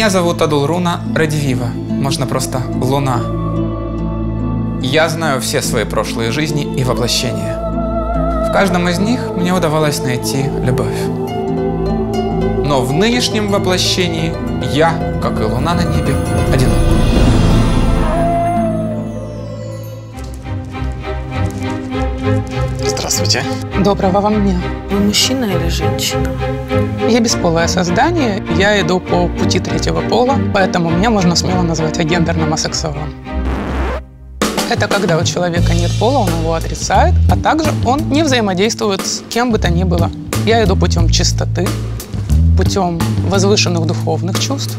Меня зовут Адулруна Радивива, можно просто Луна. Я знаю все свои прошлые жизни и воплощения. В каждом из них мне удавалось найти любовь. Но в нынешнем воплощении я, как и луна на небе, одинок. Здравствуйте. Доброго вам дня. Вы мужчина или женщина? Я бесполое создание, я иду по пути третьего пола, поэтому меня можно смело назвать агендерным асексуалом. Это когда у человека нет пола, он его отрицает, а также он не взаимодействует с кем бы то ни было. Я иду путем чистоты, путем возвышенных духовных чувств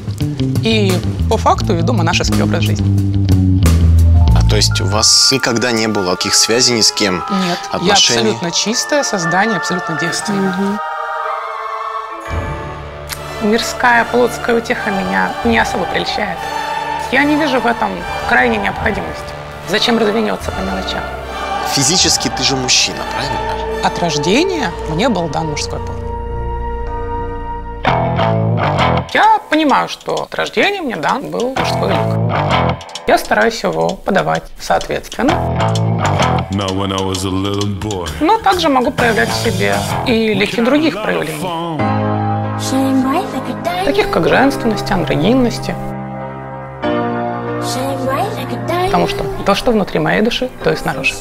и по факту веду монашеский образ жизни. То есть у вас никогда не было таких связей ни с кем? Нет, я Отношений? абсолютно чистое создание, абсолютно девственное. Мирская плотская утеха меня не особо прельщает. Я не вижу в этом крайней необходимости. Зачем развинется по мелочам? Физически ты же мужчина, правильно? От рождения мне был дан мужской пол. Я понимаю, что от рождения мне дан был мужской лик. Я стараюсь его подавать соответственно, Now when I was a little boy. но также могу проявлять в себе и лики других проявлений, таких как женственность, андрогинности, потому что то, что внутри моей души, то и снаружи.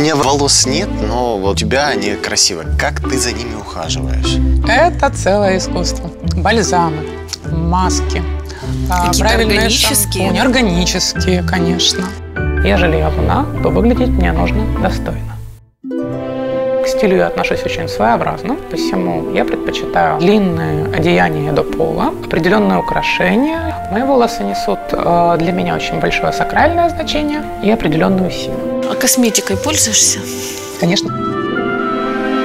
Меня волос нет, но у тебя они красивые. Как ты за ними ухаживаешь? Это целое искусство. Бальзамы, маски, а, Какие-то правильные органические? шампуни, органические, конечно. Ежели я луна, то выглядеть мне нужно достойно. К стилю я отношусь очень своеобразно, посему я предпочитаю длинные одеяния до пола, определенные украшения. Мои волосы несут э, для меня очень большое сакральное значение и определенную силу. А косметикой пользуешься? Конечно.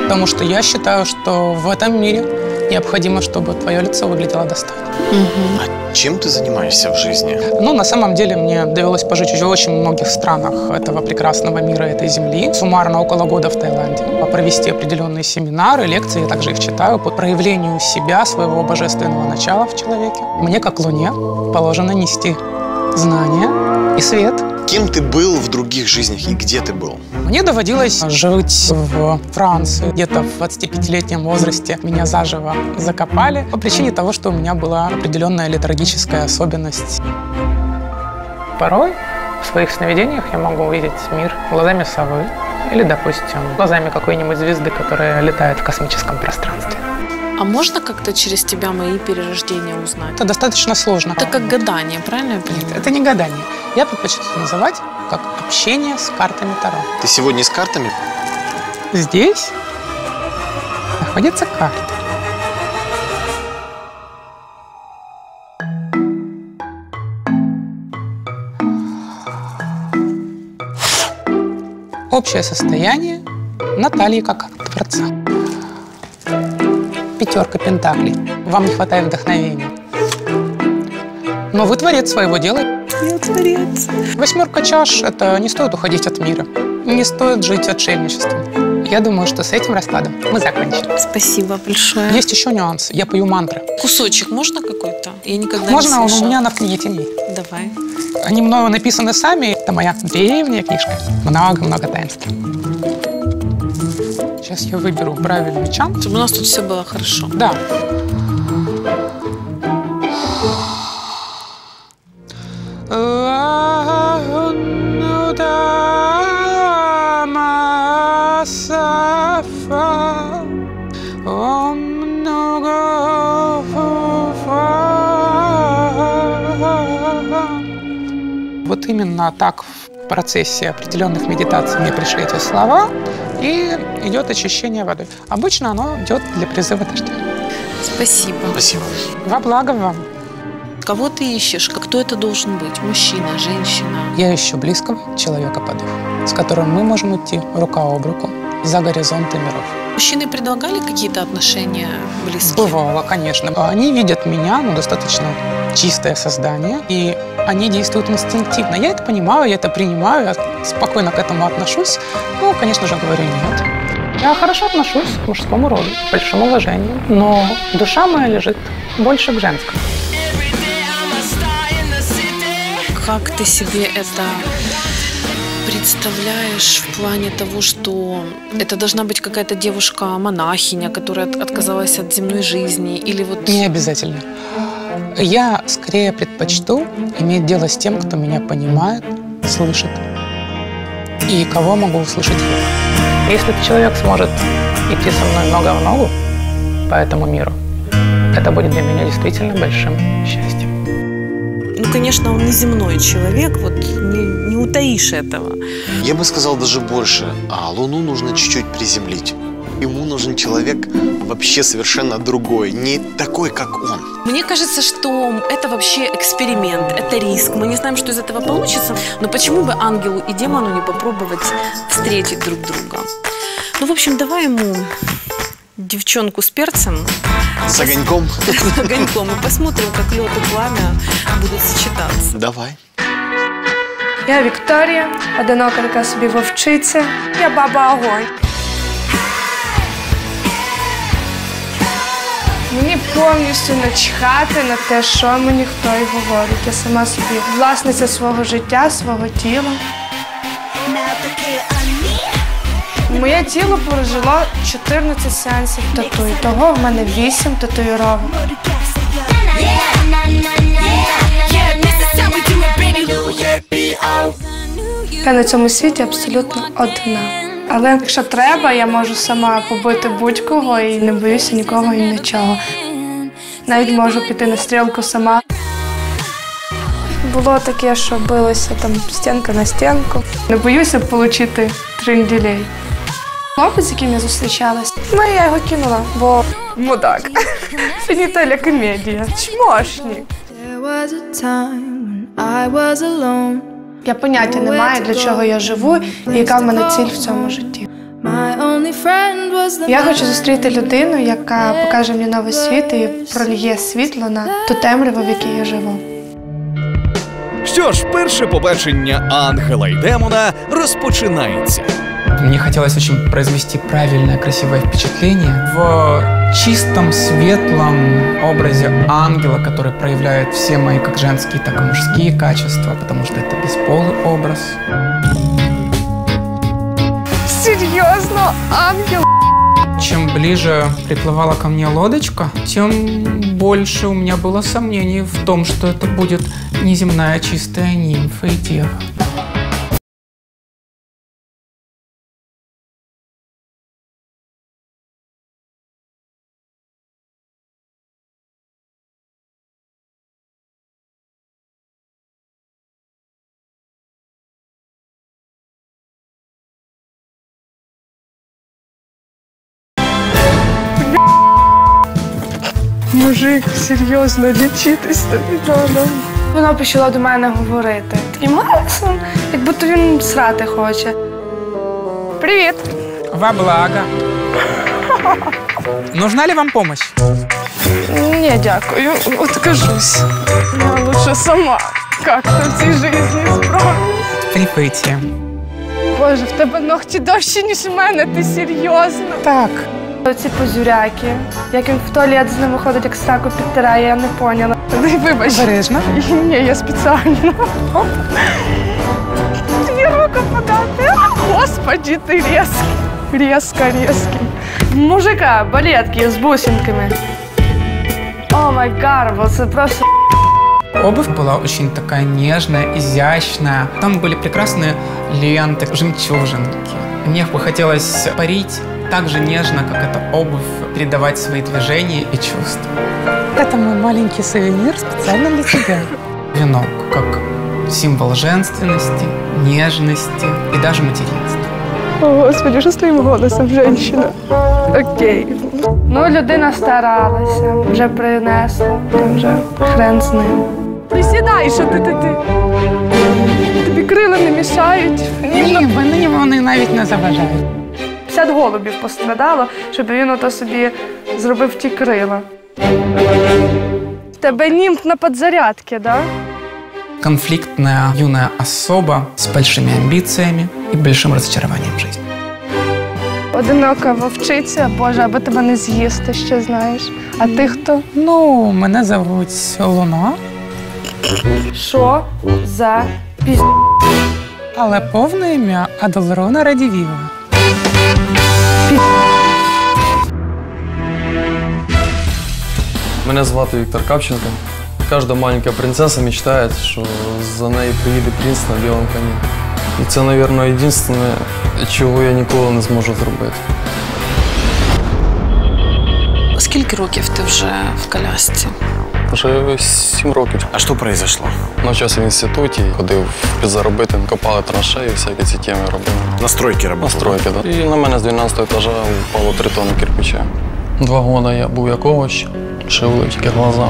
Потому что я считаю, что в этом мире необходимо, чтобы твое лицо выглядело достойно. А чем ты занимаешься в жизни? Ну, на самом деле, мне довелось пожить в очень многих странах этого прекрасного мира, этой земли. Суммарно около года в Таиланде. А Провести определенные семинары, лекции, я также их читаю, по проявлению себя, своего божественного начала в человеке. Мне, как Луне, положено нести знания и свет. Кем ты был в других жизнях и где ты был? Мне доводилось жить в Франции. Где-то в 25-летнем возрасте меня заживо закопали по причине того, что у меня была определенная литургическая особенность. Порой в своих сновидениях я могу увидеть мир глазами совы или, допустим, глазами какой-нибудь звезды, которая летает в космическом пространстве. А можно как-то через тебя мои перерождения узнать? Это достаточно сложно. Это как гадание, правильно я Нет, понимаю? это не гадание. Я предпочитаю называть как общение с картами Таро. Ты сегодня с картами? Здесь находится карта. Общее состояние Натальи как Творца. Пятерка пентаклей. Вам не хватает вдохновения. Но вы творец своего дела. Я творец. Восьмерка чаш – это не стоит уходить от мира. Не стоит жить отшельничеством. Я думаю, что с этим раскладом мы закончим. Спасибо большое. Есть еще нюанс. Я пою мантры. Кусочек можно какой-то? Я никогда Можно, не слышала. у меня на книге теней. Давай. Они мною написаны сами. Это моя древняя книжка. Много-много таинств. Сейчас я выберу правильный чан. Чтобы у нас тут все было хорошо. Да. Вот именно так в процессе определенных медитаций мне пришли эти слова, и идет очищение водой. Обычно оно идет для призыва дождя. Спасибо. Спасибо. Во благо вам. Кого ты ищешь? Кто это должен быть? Мужчина, женщина? Я ищу близкого человека по духу, с которым мы можем идти рука об руку за горизонты миров. Мужчины предлагали какие-то отношения близкие? Бывало, конечно. Они видят меня, ну, достаточно чистое создание, и они действуют инстинктивно. Я это понимаю, я это принимаю, я спокойно к этому отношусь. Ну, конечно же, говорю нет. Я хорошо отношусь к мужскому роду, с большим уважением, но душа моя лежит больше к женскому. Как ты себе это представляешь в плане того, что это должна быть какая-то девушка-монахиня, которая от- отказалась от земной жизни, или вот... Не обязательно. Я скорее предпочту иметь дело с тем, кто меня понимает, слышит и кого могу услышать я. Если этот человек сможет идти со мной нога в ногу по этому миру, это будет для меня действительно большим счастьем. Ну, конечно, он не земной человек, вот не, не утаишь этого. Я бы сказал даже больше. А Луну нужно чуть-чуть приземлить. Ему нужен человек вообще совершенно другой, не такой, как он. Мне кажется, что это вообще эксперимент, это риск. Мы не знаем, что из этого получится, но почему бы ангелу и демону не попробовать встретить друг друга? Ну, в общем, давай ему девчонку с перцем, С огоньком? с огоньком, и посмотрим, как лед и пламя будут сочетаться. Давай. Я Вікторія, одинока така собі вовчиця. Я баба огонь. Мені повністю начхати на те, що мені хто і говорить. Я сама собі власниця свого життя, свого тіла. Моє тіло пережило 14 сеансів тату. І того в мене 8 татуїровок. Я на цьому світі абсолютно одна. Але якщо треба, я можу сама побити будь-кого і не боюся нікого і нічого. Навіть можу піти на стрілку сама. Було таке, що билося там стінка на стінку. Не боюся отримати тренділей. Хлопець, з яким я зустрічалась, ну я його кинула, бо мудак. Фінітеля комедія. Чмошник. Я поняття не маю, для чого я живу і яка в мене ціль в цьому житті. Я хочу зустріти людину, яка покаже мені новий світ і прольє світло на ту темряву, в якій я живу. Що ж, перше побачення ангела і демона розпочинається. Мне хотелось очень произвести правильное, красивое впечатление в чистом, светлом образе ангела, который проявляет все мои как женские, так и мужские качества, потому что это бесполый образ. Серйозно, ангел. Чем ближе приплывала ко мне лодочка, тем больше у меня было сомнений в том, что это будет неземная чистая нимфа и дева. Мужик, серйозно, лічитись тобі треба. Вона почала до мене говорити. Такий Максон, як будто він срати хоче. Привіт. Во благо. Нужна ли вам помощь? Ні, дякую. Откажусь. Я лучше сама как-то в цій житті справлюсь. Прикрытие. Боже, в тебе ногті довші, ніж у мене, ти серйозно. Так, Оці позюряки, як він в туалет з ними ходить, як сраку підтирає, я не поняла. Вибач. обережно. Ні, я спеціально. Оп. Тобі руку подати. Господи, ти різкий. Різко, різкий. Мужика, балетки з бусинками. О май гад, це просто Обувь была очень такая нежная, изящная. Там были прекрасные ленты, жемчужинки. Мне бы хотелось парить так же нежно, как эта обувь, передавать свои движения и чувства. Это мой маленький сувенир специально для тебя. Венок как символ женственности, нежности и даже материнства. О, Господи, що з твоїм голосом, женщина? Окей. Ну, людина старалася, вже принесла, то вже хрен з ним. Ти сідай, що ти, ти, ти. Тобі крила не мішають. Ні, вони, вони навіть не заважають. 50 голубів пострадало, щоб він ото собі зробив ті крила. Тебе німб на подзарядке, да? Конфликтная юная особа с большими амбициями и большим разочарованием в жизни. Одинока вовчиця, Боже, аби тебе не з'їсти, ще знаєш. А ти хто? Ну, мене зовуть Луна, Що за піз... але повне ім'я Адалрона Радівіва. Мене звати Віктор Капченко. Кожна маленька принцеса мечтає, що за нею приїде принц на білому коні. І це, мабуть, єдине, чого я ніколи не зможу зробити. Скільки років ти вже в колясці? Вже сім років. А что произошло? Навчався в інституті, ходив підзаробити, копали траншеї, всякі ці теми робили. На стройке работал? Настройки, так. І на мене з 12 етажа впало три тонни кирпича. Два роки я був як овощ, шивли тільки глаза.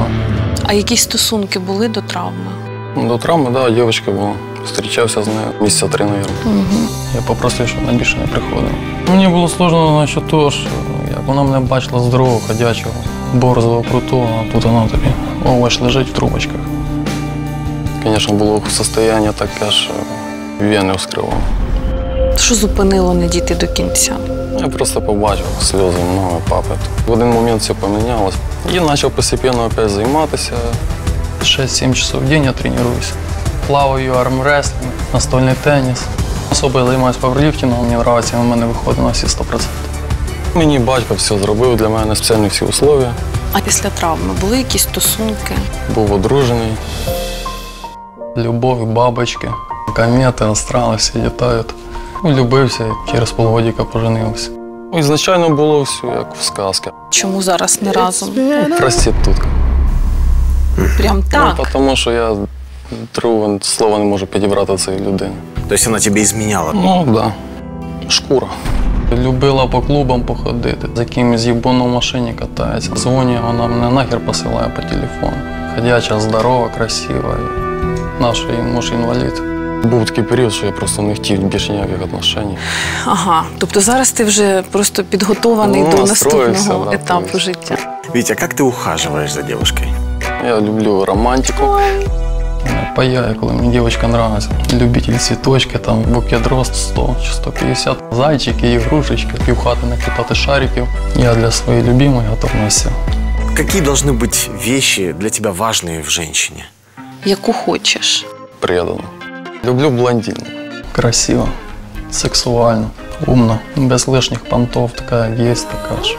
А якісь стосунки були до травми? До травми, так, да, дівчинка була. Зустрічався з нею місяця три, мабуть. Я попросив, щоб вона більше не приходила. Мені було сложно насчет того, що як вона мене бачила здорового, ходячого, борзого, крутого, а тут вона тобі овощ лежить в трубочках. Звісно, було состояння таке, що вени вскривав. Що зупинило не дійти до кінця? Я просто побачив сльози много папи. В один момент все помінялось. І почав постепенно опять займатися. 6-7 часов в день я тренуюсь. Плаваю, армрестлинг, настольний теніс. Особо я займаюся пауерліфтингом, мені подобається, у мене виходить на всі 100%. Мені батько все зробив для мене спеціальні всі условия. А після травми були якісь стосунки? Був одружений. Любові, бабочки, комети, астрали всі літають. Влюбився і через полгодика поженився. Ізначально було все як в сказці. Чому зараз не разом? Проститутка. Прям так. Ну, тому що я другого слова не можу підібрати цієї людини. То есть она тебе изменяла? Ну, так. Да. Шкура. Любила по клубам походити, з якимось їбоном в машині катається. Дзвонює, вона мене нахер посилає по телефону. Ходяча, здорова, красива. Наш муж інвалід. Був такий період, що я просто не хотів більше ніяких отношень. Ага. Тобто зараз ти вже просто підготований Ну, до настроївся, наступного да, етапу то життя. Витя, а как ты ухаживаешь за девушкой? Я люблю романтику. Мене Паяє, коли мені дівчинка подобається. Любитель цвіточки, там букет роз 100 чи 150. Зайчики, ігрушечки, півхати накидати шариків. Я для своєї любимої готов на все. Какие должны быть вещи для тебя важные в женщине? Яку хочеш. Предано. Люблю блондин. Красиво, сексуально, умно, без лишніх понтов, така як є, така ж.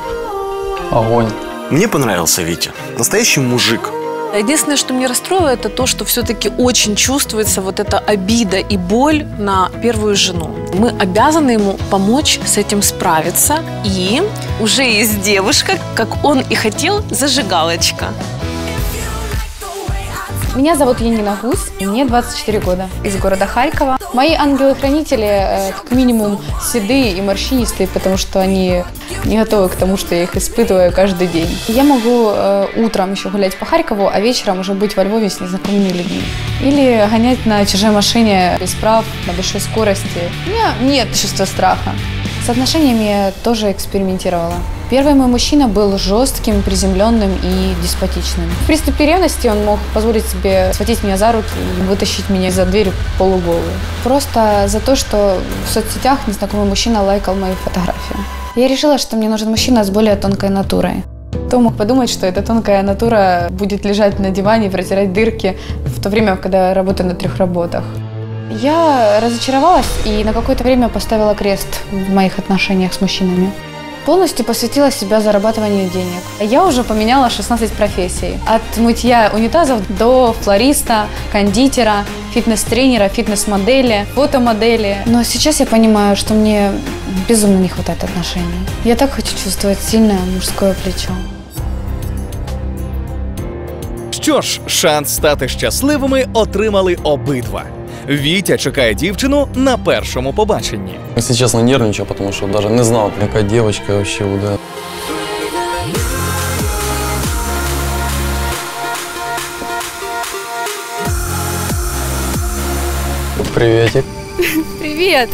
Огонь. Мне понравился Витя. Настоящий мужик. Единственное, что меня расстроило, это то, что все-таки очень чувствуется вот эта обида и боль на первую жену. Мы обязаны ему помочь с этим справиться. И уже есть девушка, как он и хотел, зажигалочка. Меня зовут Янина Гусь, мне 24 года, из города Харькова. Мои ангелы-хранители э, как минимум седые и морщинистые, потому что они не готовы к тому, что я их испытываю каждый день. Я могу э, утром еще гулять по Харькову, а вечером уже быть во Львове с незнакомыми людьми. Или гонять на чужой машине без прав, на большой скорости. У меня нет чувства страха. С отношениями я тоже экспериментировала. Первый мой мужчина был жестким, приземленным и деспотичным. В приступе ревности он мог позволить себе схватить меня за руки и вытащить меня за дверь полуголую. Просто за то, что в соцсетях незнакомый мужчина лайкал мои фотографии. Я решила, что мне нужен мужчина с более тонкой натурой. Кто мог подумать, что эта тонкая натура будет лежать на диване и протирать дырки в то время, когда я работаю на трех работах. Я разочаровалась и на какое-то время поставила крест в моих отношениях с мужчинами. Полностью посвятила себя зарабатыванию денег. Я уже поменяла 16 профессий. От мытья унитазов до флориста, кондитера, фитнес-тренера, фитнес-модели, фотомодели. Но сейчас я понимаю, что мне безумно не хватает отношений. Я так хочу чувствовать сильное мужское плечо. Що ж, шанс стати щасливими отримали обидва. Вітя чекає дівчину на першому побаченні. Если честно, нервничал, потому что даже не знал, какая девочка вообще будет. Приветик. Привет!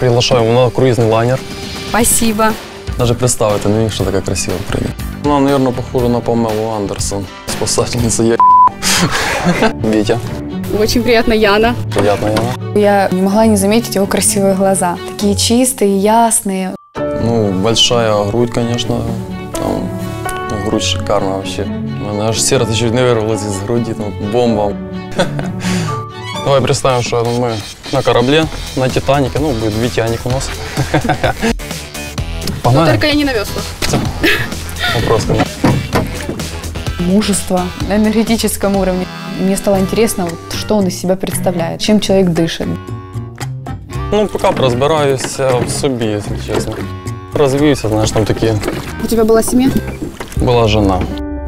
Приглашаем на круизный лайнер. Спасибо. Даже представити не міг, що така красива прийде. Она, наверное, похожа на Памелу Андерсон. Спасательница я. Витя. Очень приятно, Яна. Приятно, Яна. Я не могла не заметить его красивые глаза. Такие чистые, ясные. Ну, большая грудь, конечно. Там грудь шикарна вообще. У мене аж серце чуть не вирвалося із груді, там бомба. Давай представим, що ми на кораблі, на Титанике, ну, буде Витяник у нас. Погнали? я не на веслах. Вопрос ко мне. Мужество на энергетическом уровне. Мне стало интересно, вот, что он из себя представляет, чем человек дышит. Ну, поки розбираюся в собі, якщо чесно. Розвівся, знаєш, там такі. У тебя была семья? Була жена.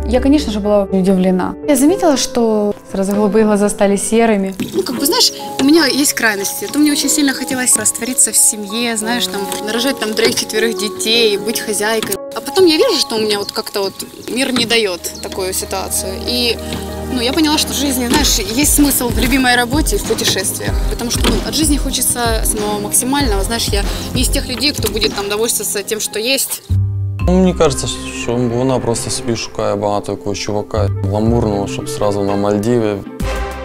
Я, конечно же, была удивлена. Я заметила, что сразу голубые глаза стали серыми. Ну, как бы, знаешь, у меня есть крайности. То мне очень сильно хотелось раствориться в семье, знаешь, там, нарожать там троих-четверых детей, быть хозяйкой. А потом я вижу, что у меня вот как-то вот мир не дает такую ситуацию. И ну, я поняла, что в жизни, знаешь, есть смысл в любимой работе и в путешествиях. Потому что ну, от жизни хочется самого максимального. Знаешь, я не из тех людей, кто будет там довольствоваться тем, что есть. Ну, мені кажеться, що вона просто собі шукає багато якогось чувака гламурного, щоб сразу на Мальдіві.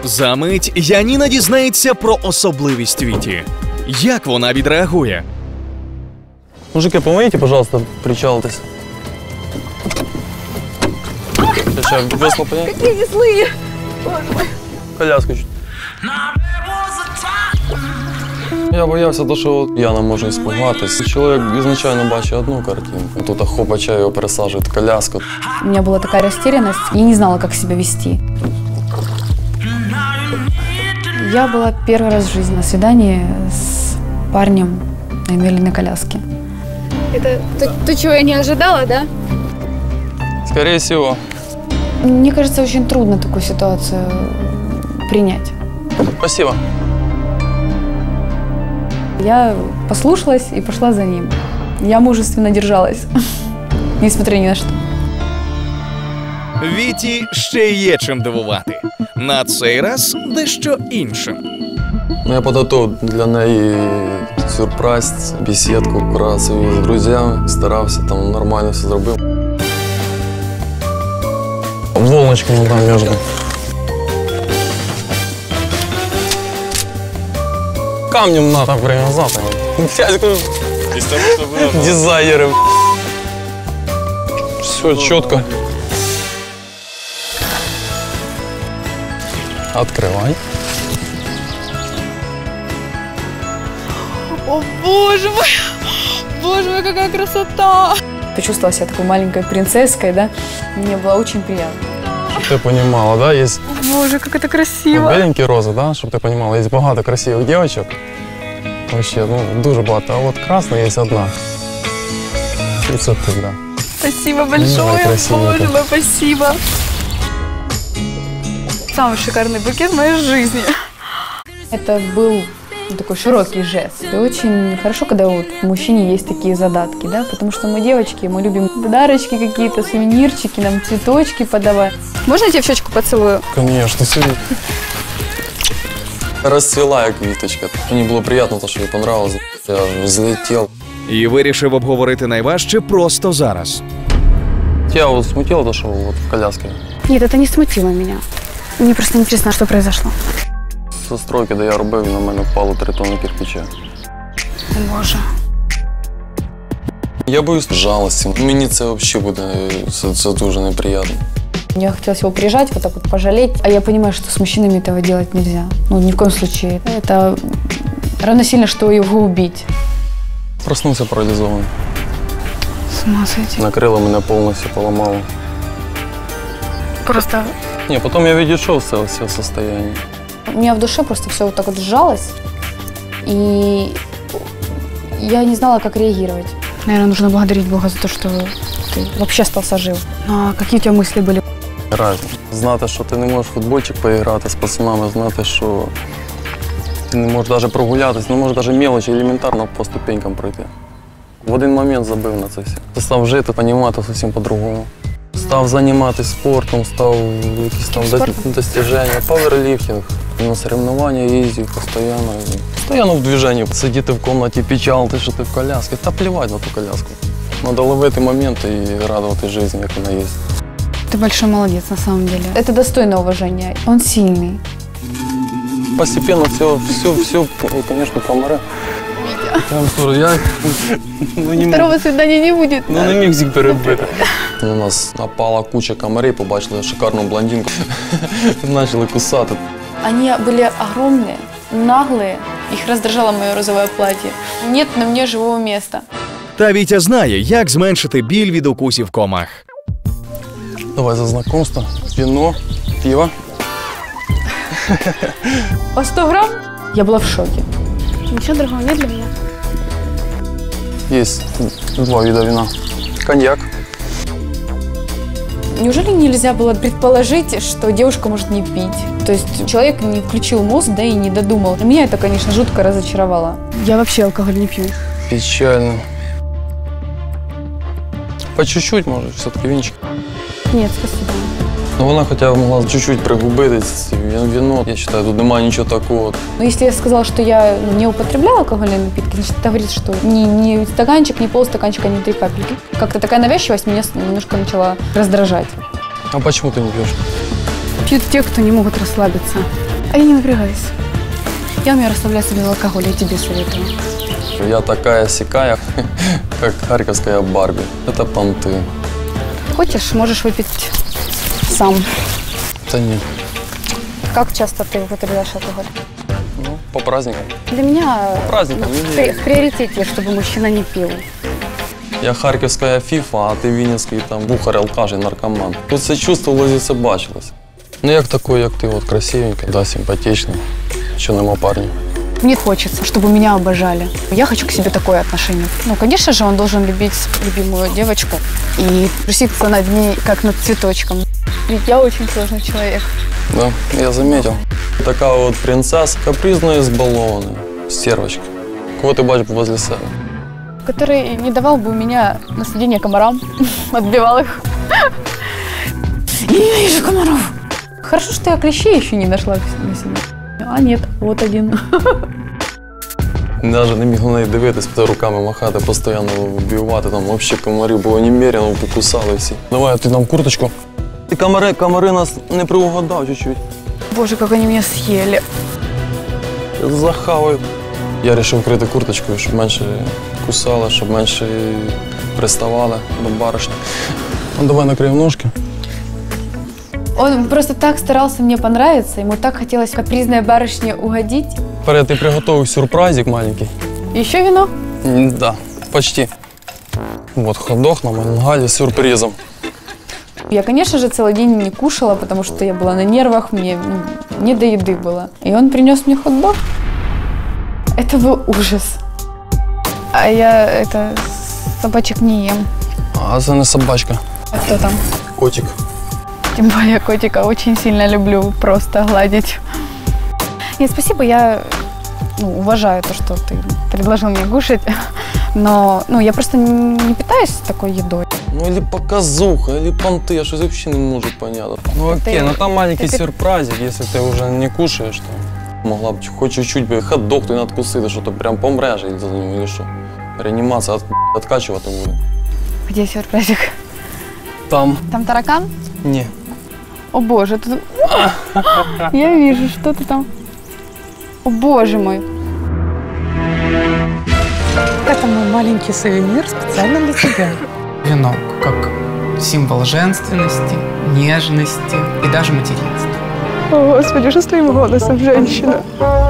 За мить Яніна дізнається про особливість Віті. Як вона відреагує? Мужики, помогите, пожалуйста, причалитесь. Сейчас, весло понять? Какие не злые. Боже мой. Коляску чуть. Я боявся, то, що от Яна може іспугатись. Чоловік ізначально бачить одну картинку. Тут хопача його пересаджують в коляску. У меня была такая растерянность, я не знала, как себя вести. Я была первый раз в жизни на свидании с парнем на инвалидной коляске. Это то, то, чего я не ожидала, да? Скорее всего. Мне кажется, очень трудно такую ситуацию принять. Спасибо. Я послушалась и пошла за ним. Я мужественно держалась, несмотря ни на что. Віті ще є чим дивувати. На цей раз дещо іншим. Ну, я подготовил для неї сюрприз, беседку, красиву з друзями. Старався там нормально все зробив. Ну, там между. Камнем надо привязать. Я говорю, дизайнеры. Все четко. Открывай. О, боже мой. Боже мой, какая красота. Почувствовала себя такой маленькой принцесской, да? Мне было очень приятно. Ты понимала, да? Есть Боже, как это красиво. беленькі розы, да? Щоб ти понимала, є багато красивих дівчинок. Вообще, ну, дуже багато. А от красна є одна. І це ти, да. Спасибо Ну, большое. красивенько. Боже мой, спасибо. Самый шикарный букет в моей жизни. Это был такой широкий жест. И очень хорошо, когда вот в мужчине есть такие задатки, да, потому что мы девочки, мы любим подарочки какие-то, сувенирчики, нам цветочки подавать. Можно я тебя в щечку поцелую? Конечно, сюди. Розцвіла як квіточка. Мені було приємно, то, що їй понравилось. Я взлетів. І вирішив обговорити найважче просто зараз. Тебя вот смутило то, что вот в коляске? Нет, это не смутило меня. Мне просто интересно, что произошло. Со стройки, де я робив, і на мене впало три тонни кирпича. О, Боже. Я боюсь жалості. Мені це взагалі буде це, це дуже неприємно. Мне хотелось его прижать, вот так вот пожалеть. А я понимаю, что с мужчинами этого делать нельзя. Ну, ни в коем случае. Это равносильно, что его убить. Проснувся паралізований. С ума сойти. Накрило мене повністю, поламало. Просто Ні, потім я відійшов з цього всього состояння. У меня в душе просто все вот так вот сжалось. И я не знала, как реагировать. Наверное, нужно благодарить Бога за то, что ты вообще остался жив. Ну, а какие у тебя мысли были? Разом. Знати, що ти не можеш в футбольчик поіграти з пацанами, знати, що ти не можеш навіть прогулятися, не можеш навіть мелочі елементарно по ступенькам пройти. В один момент забив на це все. Ти став жити, розуміти зовсім по-другому. Став займатися спортом, став якісь там до- достиження, паверліфтинг, на соревнування їздив постійно. Постійно в движенні. Сидіти в кімнаті, печалити, що ти в коляскі. Та плівать на ту коляску. Надо ловити моменти і радувати життю, як вона є. Ты большой молодец на самом деле. Это достойно уважения. Он сильный. Постепенно все, все, все, конечно, помре. Я вам скажу, я ну, не, Второго свидания не будет. ну, не міг всіх перебити. На нас напала куча комарей, побачили шикарну блондинку. Почали кусати. Они были огромные, наглые. Их раздражало мое розовое платье. Нет на мне живого места. Та Вітя знає, як зменшити біль від укусів комах. Давай за знакомство. Вино, пиво. По 100 грамм? Я была в шоке. Нічого другого нет для мене. Есть два вида вина. Коньяк. Неужели нельзя было предположить, что девушка может не пить? То есть человек не включил мозг, да и не додумал. Меня это, конечно, жутко разочаровало. Я вообще алкоголь не пью. Печально. По чуть-чуть, может, все-таки винчик. Нет, спасибо. Ну, вона хоча б могла чуть-чуть пригубити це ві- віно. Я вважаю, тут немає нічого такого. Но если я сказала, что я не употребляла алкогольные напитки, значит, это говорит, что ни, ни стаканчик, ни полстаканчика, ни три капельки. Как-то такая навязчивость меня с- немножко начала раздражать. А почему ты не пьешь? Пьют те, кто не могут расслабиться. А я не напрягаюсь. Я умею расслабляться без алкоголя, и тебе советую. Я такая сякая, как харьковская Барби. Это понты. Хочешь, можешь выпить сам. Да нет, Как часто ты употребляешь алкоголь? ну, по праздникам. Для меня праздникам, ну, неделе. в приоритете, чтобы мужчина не пил. Я харківська фіфа, а ти вінницький там бухар, алкаш і наркоман. Тут це чувствувалося і це бачилось. Ну як такий, як ти, от красивенький, да, симпатичний, що нема парня. Мне хочется, чтобы меня обожали. Я хочу к себе такое отношение. Ну, конечно же, он должен любить любимую девочку и труситься над ней, как над цветочком. Ведь я очень сложный человек. Да, я заметил. Така от принцеса, капризна і збалована, стервочка. Кого ти бачиш возле себе? Который не давал бы меня на съедение комарам, отбивал их. Ненавижу комаров. Хорошо, что я клещей еще не нашла на себе. А нет, вот один. Навіть не міг на неї дивитись, руками махати, постійно вбивати, там взагалі комарів було немерено, покусали всі. Давай, ти нам курточку. Ти комари, комари нас не приугадав чуть-чуть. Боже, как они меня съели. Захаваю. Я вирішив вкрити курточкою, щоб менше кусали, щоб менше приставали до баришні. Ну, давай накриємо ножки. Он просто так старался мне понравиться, ему так хотелось капризной барышне угодить. Вперед, ти приготував сюрпризик маленький. Еще вино? М, Да, почти. Вот ходок на мангале с сюрпризом. Я, конечно же, целый день не кушала, потому что я была на нервах, мне не до еды было. И он принес мне хот-дог. Это был ужас. А я это собачек не ем. А це не собачка, А кто там? котик. Тем более котика очень сильно люблю просто гладить. Нет, спасибо, я ну, уважаю то, что ты предложил мне кушать, но ну, я просто не питаюсь такой едой. Ну или показуха, или понты, я щось взагалі не можу понять. Ну окей, Ты- ну там маленький ты- сюрпризик, если ты уже не кушаешь, то могла б хоч чуть-чуть би хот-дог той надкусити, що то прям помреш і за ним, или що. Реанімація от, откачувати буде. Где сюрпризик? Там. Там таракан? Ні. О боже, тут... Я вижу, что ты там. О боже мой. Это мой маленький сувенир специально для тебя. Вино как символ женственности, нежности и даже материнства. О, Господи, що з твоїм голосом, женщина?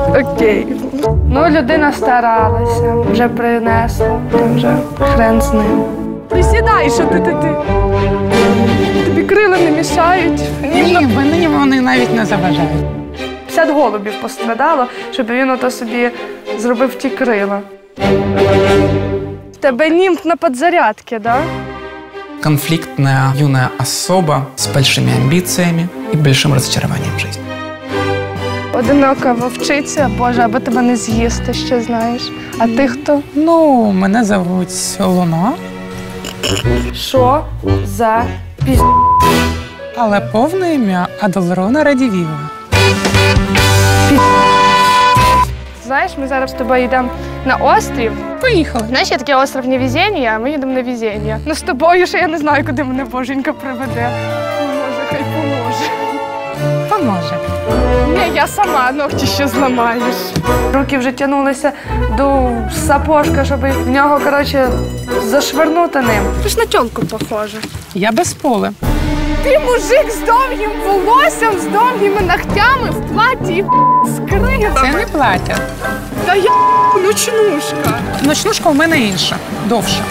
Окей. Ну, людина старалася, вже принесла, вже хрен з ним. Ти сідай, що ти, ти, ти. Крила не мішають. Ні, мені вони навіть не заважають. 50 голубів пострадало, щоб він ото собі зробив ті крила. В тебе німф на підзарядки, да? Конфликтная юная особа с большими амбициями и большим разочарованием в жизни. Одинока вовчиця, Боже, аби тебе не з'їсти, ще знаєш. А ти хто? Ну, мене зовуть Луна, Що за піз... але повне ім'я Адалрона Радівіва. Знаєш, ми зараз з тобою йдемо на острів. Поїхали. Знаєш, є такий остров невезіння, а ми їдемо на везіння. Ну з тобою ще я не знаю, куди мене боженька приведе. Може, хай поможе. Поможе. Ні, я сама ногті ще зламаєш. Руки вже тягнулися до сапожка, щоб в нього, коротше, зашвернути ним. Ти ж на тьомку похоже. Я без поле. Ти мужик з довгим волоссям, з довгими ногтями в платі і з крилами. Це не плаття. Та я ночнушка. Ночнушка у мене інша, довша.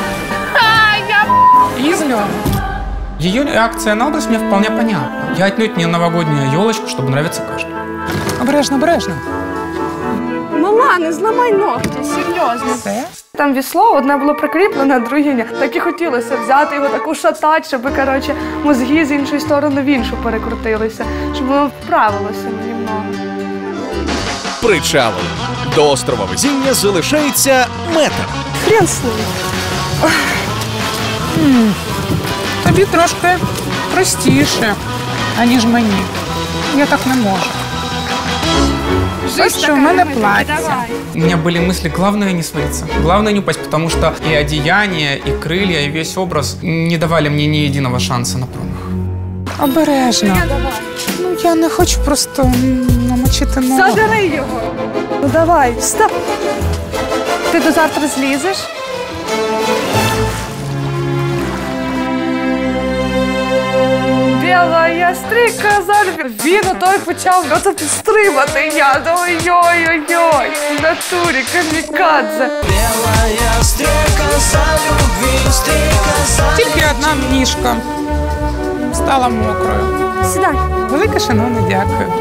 А, я І з льону. Ее реакция на образ мне вполне понятна. Я отнюдь не новогодняя елочка, чтобы нравиться каждому. Обережно, обережно. Мала, не зламай ногті, серйозно. Все. Там вісло, одне було прикріплене, друге ні. Так і хотілося взяти його таку шатати, щоб коротше, мозги з іншої сторони в іншу перекрутилися, щоб воно вправилося немного. Причалили. До острова везіння залишається метр. Хрен з ним. М, Тобі трошки простіше, аніж мені. Я так не можу. Ось що в мене плаття. У меня были мысли, главное не свалиться. Главное не упасть, потому что и одеяние, и крылья, и весь образ не давали мне ни единого шанса на промах. Обережно. Ну я не хочу просто м, намочити ногу. Задери його. Ну давай, встав. Ти до завтра злізеш? Біла стріка зараз. Він отой почав оце підстримати я. Ой-ой-ой-ой. В натурі камікадзе. Тільки одна ніжка стала мокрою. Сідай. Велике шановне дякую.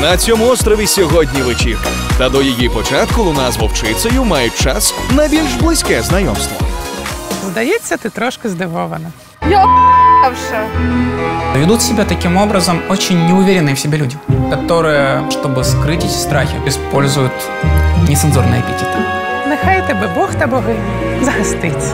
На цьому острові сьогодні вечірка. Та до її початку луна з вовчицею мають час на більш близьке знайомство. Здається, ти трошки здивована. Я вже. Ведут себя таким образом очень неуверенные в себе люди, которые, чтобы скрыть эти страхи, используют нецензурные эпитеты. Нехай тебе Бог та богиня захистить.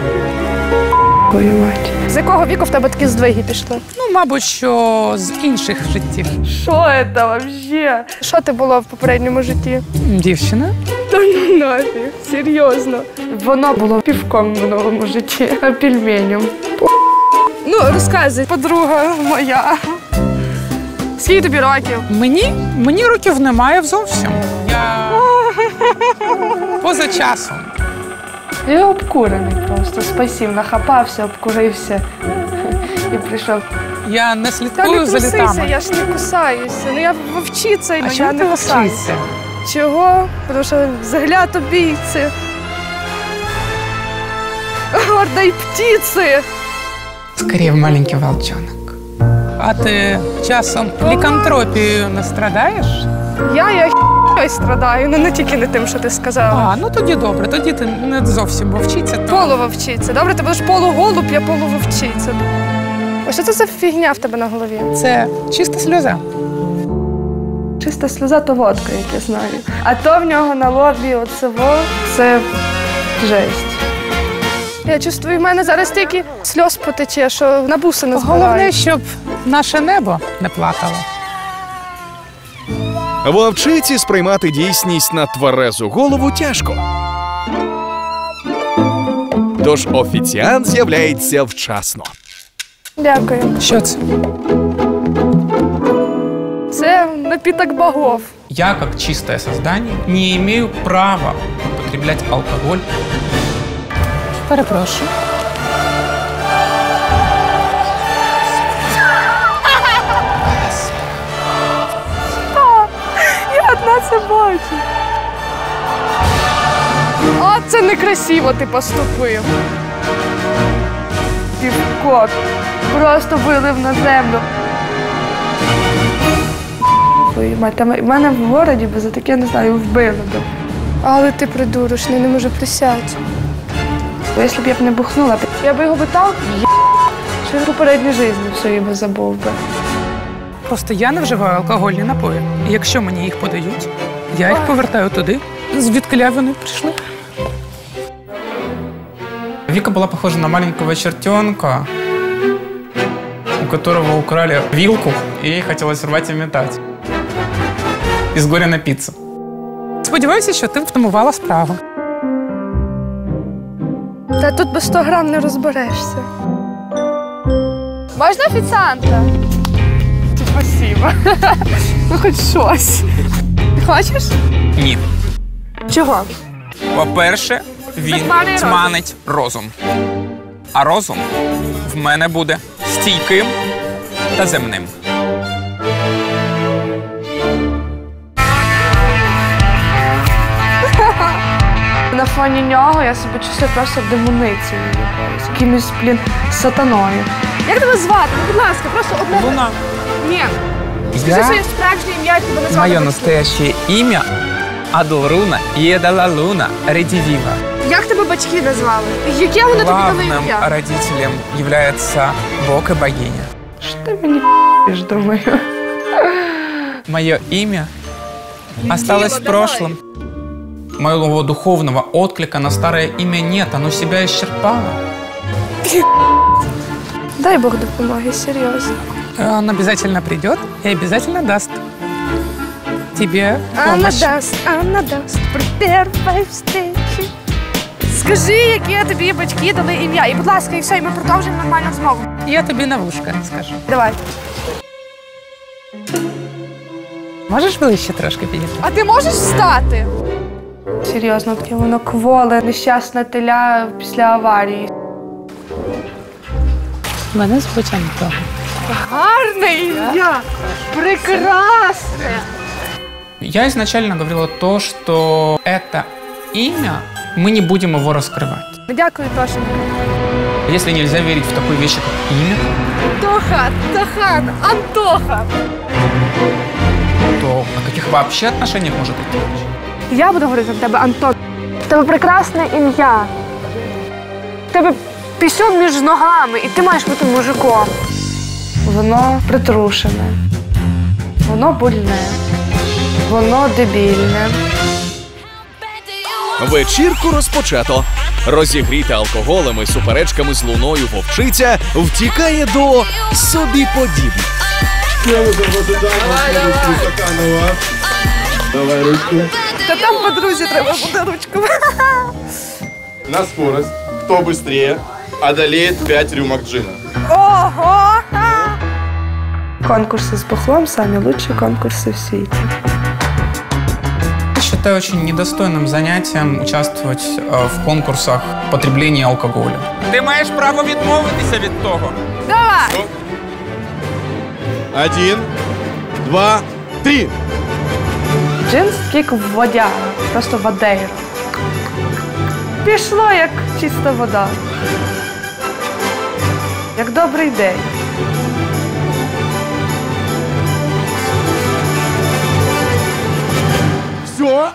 Воювати. З якого віку в тебе такі здвиги пішли? Ну, мабуть, що з інших життів. Що це взагалі? Що ти була в попередньому житті? Дівчина. Та ну нафіг, серйозно. Воно було півком в новому житті, а пельменем. Ну, розказуй, подруга моя. Скільки тобі років? Мені? Мені років немає зовсім. Я поза часом. Я обкурений просто. Спасів, нахапався, обкурився і прийшов. Я не Та не слідкую за літами. я ж не кусаюся. Ну я вовчиця, А ну я чому не ти кусаюся. Чого? Тому що взгляд убійці. Гордой птиці. Скорее, маленький волчонок. А ти часом лікантропією не страдаєш? Я, я х**й страдаю, ну не тільки не тим, що ти сказала. А, ну тоді добре, тоді ти не зовсім вовчиця. То... Полувовчиця. Добре, ти будеш полуголуб, я полувовчиця. А що це за фігня в тебе на голові? Це чиста сльоза. Чиста сльоза то водка, як я знаю. А то в нього на лобі оце во, це жесть. Я чувствую, в мене зараз тільки сльоз потече, що на буси не Головне, щоб наше небо не плакало. Вовчиці сприймати дійсність на тверезу голову тяжко. Тож офіціант з'являється вчасно. Дякую. Що це? Це напіток богов. Я, как чистое создание, не имею права употреблять алкоголь. Перепрошую. Я одна це бачу. А це некрасиво ти поступив. Півкот. Просто вилив на землю. Твою мать, там в мене в городі би за таке, не знаю, вбили би. Але ти придурочний, не можу присядь. Бо якщо б я б не бухнула, я б його би так що він в попередній житті все би забув би. Просто я не вживаю алкогольні напої. І якщо мені їх подають, я їх повертаю туди, звідки вони прийшли. Вика была похожа на маленького чертенка, у которого украли вилку, и ей хотелось рвать и метать. Из горя напиться. Сподіваюся, що ти втамувала справу. Та тут без 100 грам не розберешся. Можна офіціанта? Спасибо. Ну, хоч щось. Хочеш? Ні. Чого? По-перше, він Затьмарює розум. тьманить розум. А розум в мене буде стійким та земним. фоні нього я себе чувствую просто демоницею якоюсь, якимось, блін, сатаною. Як тебе звати? Ну, будь ласка, просто одне. Луна. Ні. Скажи Я- своє справжнє ім'я, як тебе назвати. Мое батьки. настоящее имя Адлруна Едала Луна Редивива. Як тебе батьки назвали? Яке вони тобі дали Главным ім'я? родителем является Бог и богиня. Що ти мені пиш, думаю? Мое имя осталось в прошлом. Моего духовного отклика на старое имя нет, оно себя исчерпало. Дай Бог допомоги, серйозно. Он обязательно придет и обязательно даст тебе Анна помощь. даст, Анна даст при першій встречі. Скажи, які тобі батьки дали ім'я. І, будь ласка, і все, і ми продовжимо нормальну розмову. Я тобі на вушко скажу. Давай. Можеш ближче трошки підійти? А ти можеш встати? Серйозно, таке воно кволе, нещасне теля після аварії. Мене звуть Антон. Гарне ім'я! Прекрасне! Я изначально говорила то, что это имя, мы не будем его раскрывать. Дякую, Тошенька. Если нельзя верить в такую вещь, как имя, Тоха, Тохан, Антоха. то о каких вообще отношениях может идти речь? Я буду говорити до тебе, Антон. В тебе прекрасне ім'я. Тебе пісюн між ногами, і ти маєш бути мужиком. Воно притрушене. Воно больне. Воно дебільне. Вечірку розпочато. Розігріта алкоголем і суперечками з луною вовчиця втікає до собі подібних. Давай ручку. Та там подрузі треба буде ручками. На скорость. Кто быстрее одолеет 5 рюмок джина. Ого! Конкурси з бухлом самі лучші конкурси в світі. Я считаю очень недостойным занятием участвовать э, в конкурсах потребления алкоголя. Ти маєш право відмовитися від того. Давай! Один, два, три. Джинс як водяга, просто водейро. Пішло як чиста вода. Як добрий день. Все.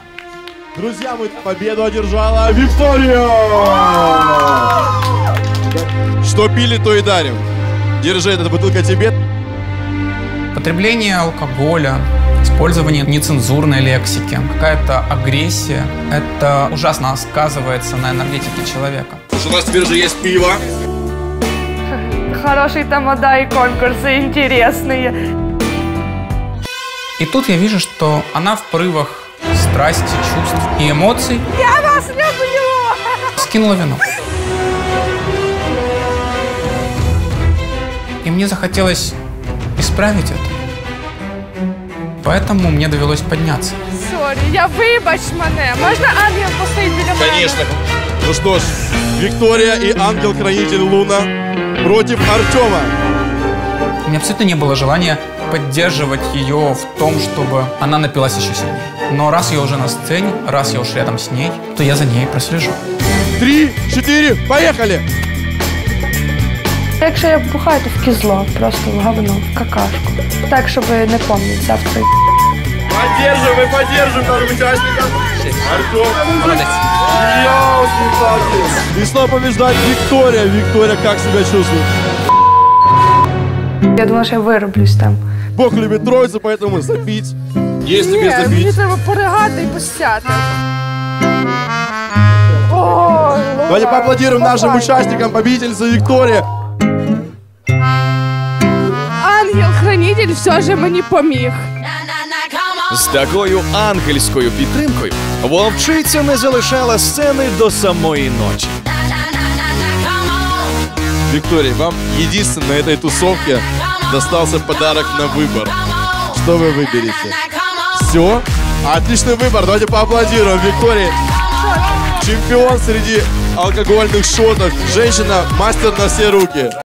Друзья, мы победу одержала Виктория. Что пили, то и дарим. Держи, эта бутылка тебе. Потребление алкоголя, использование нецензурной лексики, какая-то агрессия, это ужасно сказывается на энергетике человека. У нас теперь же есть пиво. Хороший тамада и конкурсы интересные. И тут я вижу, что она в порывах страсти, чувств и эмоций Я вас люблю! скинула вино. И мне захотелось исправить это. Поэтому мне довелось подняться. Сорі, я вибач мене. Можна ангел постоїть біля мене? Конечно. Ну что ж, Виктория и ангел-хранитель Луна против Артема. У меня абсолютно не было желания поддерживать ее в том, чтобы она напилась еще сильнее. Но раз я уже на сцене, раз я уж рядом с ней, то я за ней прослежу. Три, четыре, поехали! Якщо я бухаю, то в кізло, просто в говно, в какашку. Так, щоб не пам'ятати завтра. Поддерживаем, поддерживаем наших участников. Артем. Молодец. Ёлки-палки. И снова побеждает Виктория. Виктория как себя чувствует? Я думала, що я вироблюсь там. Бог любит троицу, поэтому запить. Есть тебе Ні, мені запить. треба поригати і посяти. Ой, Давайте поаплодируем нашим участникам, победительнице Виктория. Ангел-хранитель все же мені поміг. Come З такою ангельською підтримкою вовчиця не залишала сцени до самої ночі. Виктория, вам единственно на этой тусовке достался подарок на выбор. Что вы выберете? Все? Отличный выбор. Давайте поаплодируем Виктории. Чемпион среди алкогольных шотов. Женщина, мастер на все руки.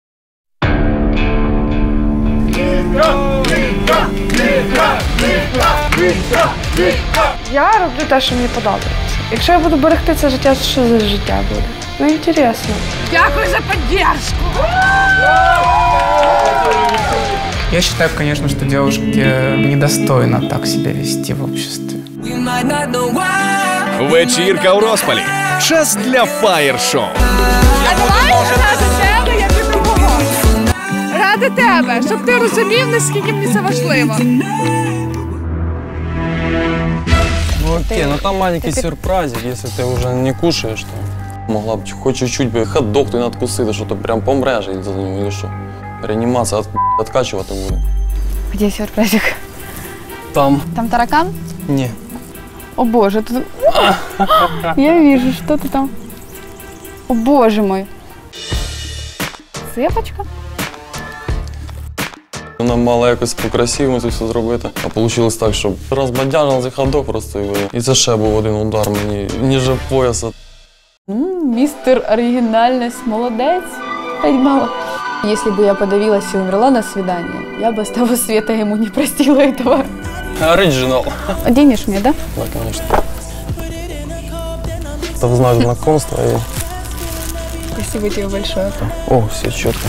Я роблю те, що мені подобається. Якщо я буду берегти це життя, то що за життя буде? Ну, інтересно. Дякую за підтримку! Я считаю, конечно, что девушке недостойно так себя вести в обществе. Вечірка у розпалі. Час для фаєр-шоу. Ради тебе, щоб ти розумів, наскільки мені це важливо. Ну окей, но там маленький сюрпризик, если ты уже не кушаешь, то могла бы хоть чуть-чуть бы хот-дог ты надкусити, що ти прям помреш за нього, или що? Реанімація от, откачувати буде. Где сюрпризик? Там. Там таракан? Ні. О боже, тут... Я вижу, что ты там. О боже мой. Цепочка? Вона мала якось по-красивому це все зробити, а вийшло так, що розбадяжила цей ходок просто і, і це ще був один удар мені ніже пояса. М, Мистер оригинальность, молодец. Пять баллов. Если бы я подавилась и умерла на свидание, я бы с того света ему не простила этого. Оригінал. Денешь мне, да? Да, конечно. Это в знак знакомства и... Спасибо тебе большое. О, все чітко.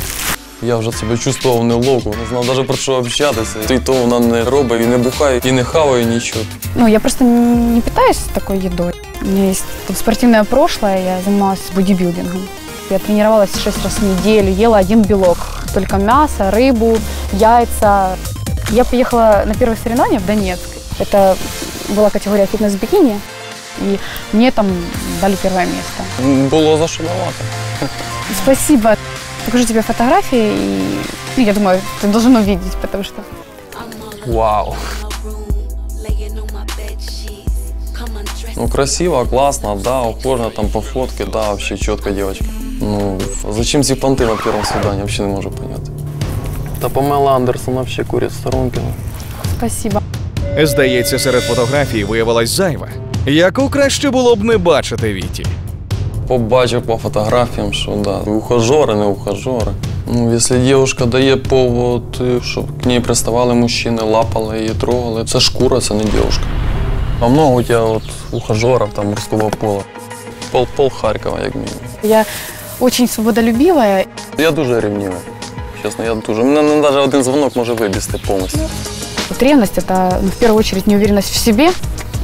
Я вже себе чувствував неловко, не знав навіть про що общатися. І то вона не робить, і не бухає, і не хаває нічого. Ну, я просто не питаюсь такой едой. У меня есть там спортивное прошлое, я занималась бодибилдингом. Я тренировалась 6 раз в неделю, ела один белок. Только мясо, рыбу, яйца. Я поехала на первое соревнование в Донецк. Это была категория фитнес-бикини. И мне там дали первое место. Було за що давати. Спасибо. Покажу тебе фотографии, и ну, я думаю, ты должен увидеть, потому что Вау. Ну, красиво, классно, да, ухожена там по фотке, да, вообще четко девочка. Ну, зачем ці понти на первом свидании, вообще не можу понять. Та Памела Андерсон вообще курить в сторонке. спасибо. Здається, серед фотографій виявилась зайва, яку краще було б не бачити Віті Побачив по фотографіям, що да, ухажори, не ухажори. Ну, якщо дівчинка дає повод, е, щоб к ній приставали мужчини, лапали її, трогали, це шкура, це не дівчинка. А много у тебе от ухажерів там морського пола. Пол, пол Харкова, як мінімум. Я очень свободолюбивая. Я дуже рівнівий. Чесно, я дуже. Мене навіть один дзвонок може вибісти повністю. Вот ревность – это ну, в первую очередь неуверенность в себе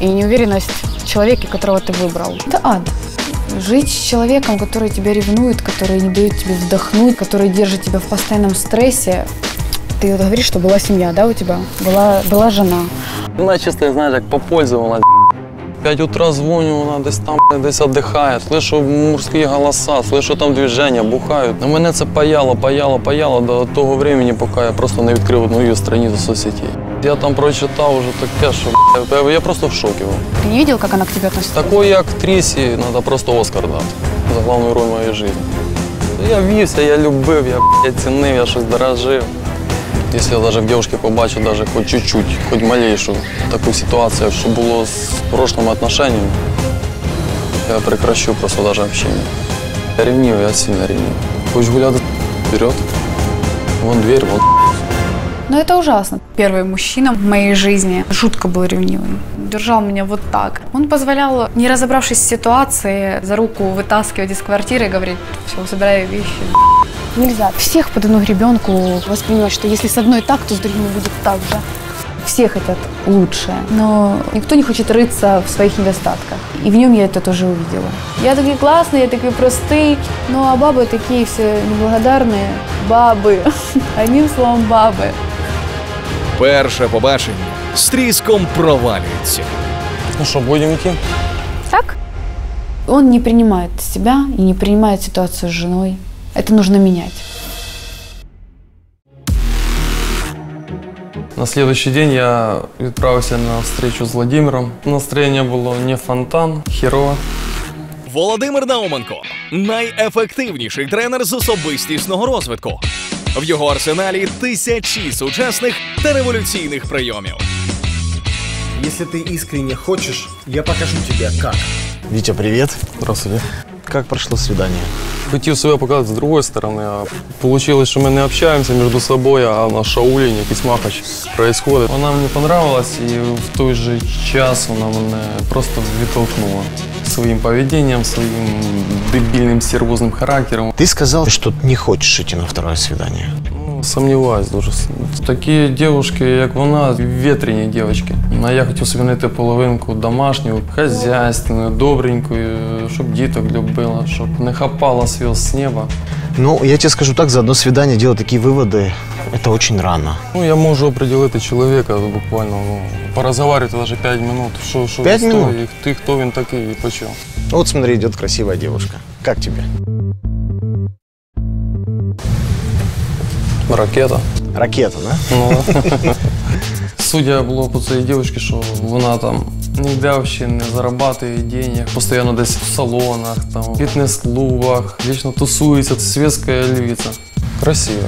и неуверенность в человеке, которого ты выбрал. Это ад. Жить с человеком, который тебя ревнует, который не дает тебе вдохнуть, который держит тебя в постоянном стрессе. Ты вот говоришь, что была семья, да, у тебя? Была, была жена. Вона чисто, знаєш, як попользувалась. П'ять утра дзвоню, вона десь там десь віддихає. Слышу мужські голоса, слышу там движення, бухають. Ну, мене це паяло, паяло, паяло до того времени, поки я просто не відкрив одну її страницю соцсетей. Я там прочитав уже таке, що б**, я просто в шокі був. Ты не видел, как она к тебе относится? Такої актрисі треба просто Оскар дати за головну роль моєї житті. Я вівся, я любив, я б**, цінив, я щось дорожив. Якщо я навіть в дівчині побачу навіть хоч чуть-чуть, хоч малейшу таку ситуацію, що було з прошлым отношениями, я прекращу просто навіть общение. Я ревнивый, я сильно ревнивый. Хочешь гулять вперед? Вон дверь, вон но это ужасно. Первый мужчина в моей жизни жутко был ревнивым. Держал меня вот так. Он позволял, не разобравшись в ситуации, за руку вытаскивать из квартиры и говорить, все, собирай вещи. Нельзя всех под одну гребенку воспринимать, что если с одной так, то с другими будет так же. Все хотят лучше, но никто не хочет рыться в своих недостатках. И в нем я это тоже увидела. Я такой классный, я такой простый, ну а бабы такие все неблагодарные. Бабы. Одним словом, бабы. Перше побачення з тріском провалюється. Ну что, будем идти? Так? Он не принимает себя и не принимает ситуацию с женой. Это нужно менять. На следующий день я відправився на встречу з Владимиром. Настроєння було не фонтан, херово. Володимир Науменко найефективніший тренер з особистісного розвитку. В його арсеналі тисячі сучасних та революційних прийомів. Если ты искренне хочешь, я покажу тебе как. Витя, привет. Здравствуйте. Как прошло свидание? Хотів себе показати з другої сторони, а вийшло, що ми не общаємося між собою, а на шауліні якийсь махач происходит. Вона мені понравилась і в той же час вона мене просто відтолкнула своїм поведінням, своїм дебільним сервозним характером. Ты сказал, что не хочешь идти на второе свидание. Ну, Сумніваюсь дуже сильно. Такі дівчатки, як вона, ветрені дівчатки. А я хотів собі знайти половинку домашню, хазяйственну, добреньку, щоб діток любила, щоб не хапала сльоз з неба. Ну, я тебе скажу так, за одно свидание делать такие выводы, это очень рано. Ну, я можу определити чоловіка буквально, ну, порозговарювати навіть 5 минут. Що, що П'ять він минут? стоїть, ти хто він такий і по чому. Вот смотри, идет красивая девушка. Как тебе? Ракета. Ракета, да? Ну, судя було по цій дівчинці, що вона там ніде взагалі не зарабатує денег, постійно десь в салонах, там, в фітнес-клубах, вічно тусується, світська львиця. Красива.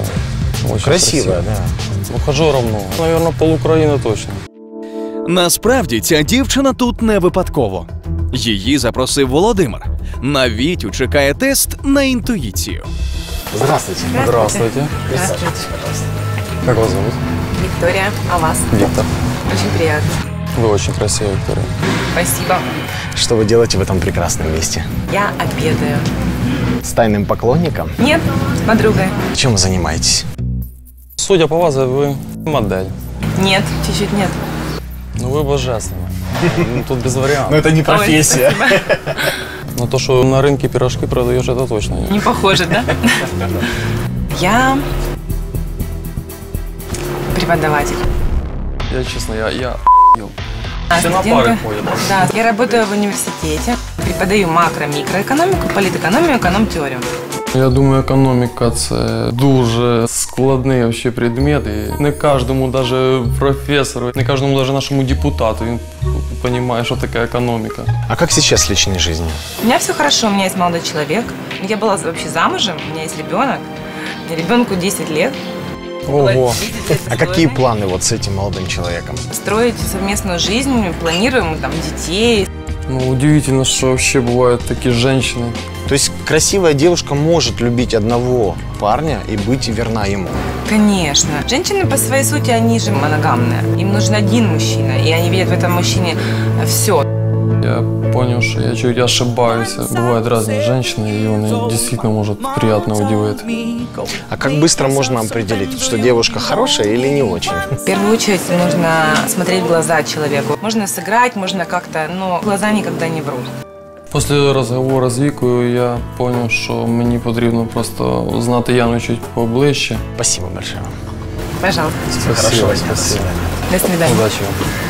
Очень Красивая, красива. Ухажером много. Наверное, пол України точно. Насправді ця дівчина тут не випадково. Її запросив Володимир. На Вітю чекає тест на інтуїцію. Здравствуйте. Здравствуйте. Здравствуйте. Как вас зовут? Виктория, а вас? Виктор. Очень приятно. Вы очень красивая, Виктория. Спасибо. Что вы делаете в этом прекрасном месте? Я обедаю. С тайным поклонником? Нет, с подругой. Чем вы занимаетесь? Судя по вас, вы модель. Нет, чуть-чуть нет. Ну вы божественны. Ну, Тут без вариантов. Но это не профессия. Но то, что на рынке пирожки продаешь, это точно нет. Не похоже, да? Я преподаватель. Я честно, я, я. А, Все на пары ходят. Да, я работаю в университете. Преподаю макро-микроэкономику, политэкономию, эконом-теорию. Я думаю, економіка це дуже складний вообще предмет. І не кожному, даже професору, не кожному, даже нашому депутату він розуміє, що таке економіка. А как сейчас в личной жизни? У меня все хорошо, у меня есть молодой человек. Я была вообще замужем, у меня есть ребенок. Ребенку 10 лет. Ого. А какие планы вот с этим молодым человеком? Строить совместную жизнь, планируем там детей. Ну, удивительно, что вообще бывают такие женщины. То есть красивая девушка может любить одного парня и быть верна ему. Конечно. Женщины по своей сути, они же моногамные. Им нужен один мужчина, и они видят в этом мужчине все. Я понял, что я чуть ошибаюсь. Бывают разные женщины, и он действительно может приятно удивить. А как быстро можно определить, что девушка хорошая или не очень? В первую очередь нужно смотреть в глаза человеку. Можно сыграть, можно как-то, но глаза никогда не врут. Після розговору з Вікою я зрозумів, що мені потрібно просто знати Яну чуть поближче. Спасибо большое. Пожалуйста. Хорошего дня. спасибо. До свидания. Удачи вам.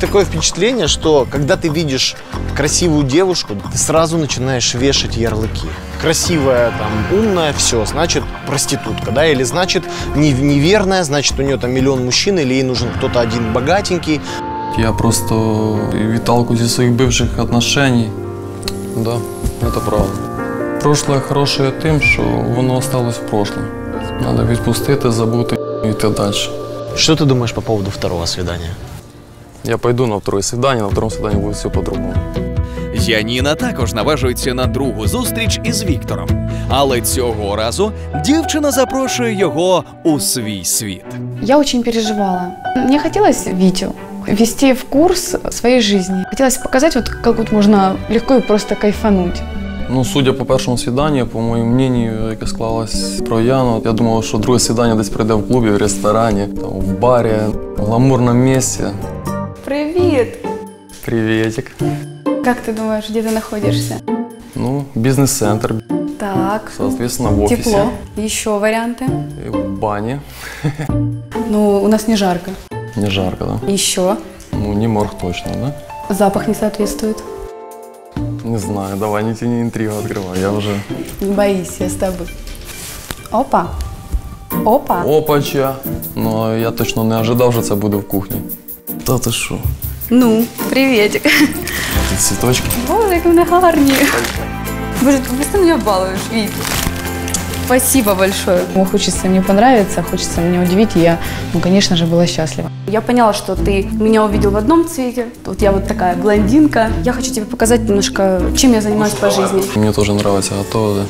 Такое впечатление, что когда ты видишь красивую девушку, ты сразу начинаешь вешать ярлыки. Красивая, там, умная, все, значит, проститутка, да, или значит, не- неверная, значит, у нее там миллион мужчин, или ей нужен кто-то один богатенький. Я просто виталку зі своїх бывших отношений. Да, это правда. Прошлое хороше тим, що воно осталось в прошлом. Надо відпустити, забути і йти далі. Что ты думаешь по поводу второго свидания? Я пойду на второе свидание, на втором свидании будет все по-другому. Яніна також наважується на другу зустріч із Віктором. Але цього разу дівчина запрошує його у свій світ. Я очень переживала. Мне хотелось Витю ввести в курс своей жизни. Хотелось показать, вот как вот можно легко и просто кайфануть. Ну, судя по першому свіданню, по моєму мнению, яке склалось про Яну, я думав, що друге свідання десь пройде в клубі, в ресторані, там, в барі, в гламурному місці. Привет! Приветик. Как ты думаешь, где ты находишься? Ну, бизнес-центр, Так. соответственно, в офисе. Тепло. Еще варианты? И в бане. Ну, у нас не жарко. Не жарко, да? Еще. Ну, не морг точно, да? Запах не соответствует. Не знаю, давай не тяни интригу, открывай, я уже... Не боись, я с тобой. Опа. Опа. Опача. Ну, я точно не ожидав, що це буде в кухні. Та ти що? Ну, приветик. Ці цвіточки. Боже, які вони гарні. Боже, ты просто меня балуешь, Вик. Спасибо большое. Ему хочется мне понравиться, хочется меня удивить, и я, ну, конечно же, была счастлива. Я поняла, что ты меня увидел в одном цвете. Вот я вот такая блондинка. Я хочу тебе показать немножко, чем я занимаюсь по жизни. Мне тоже нравится готовить.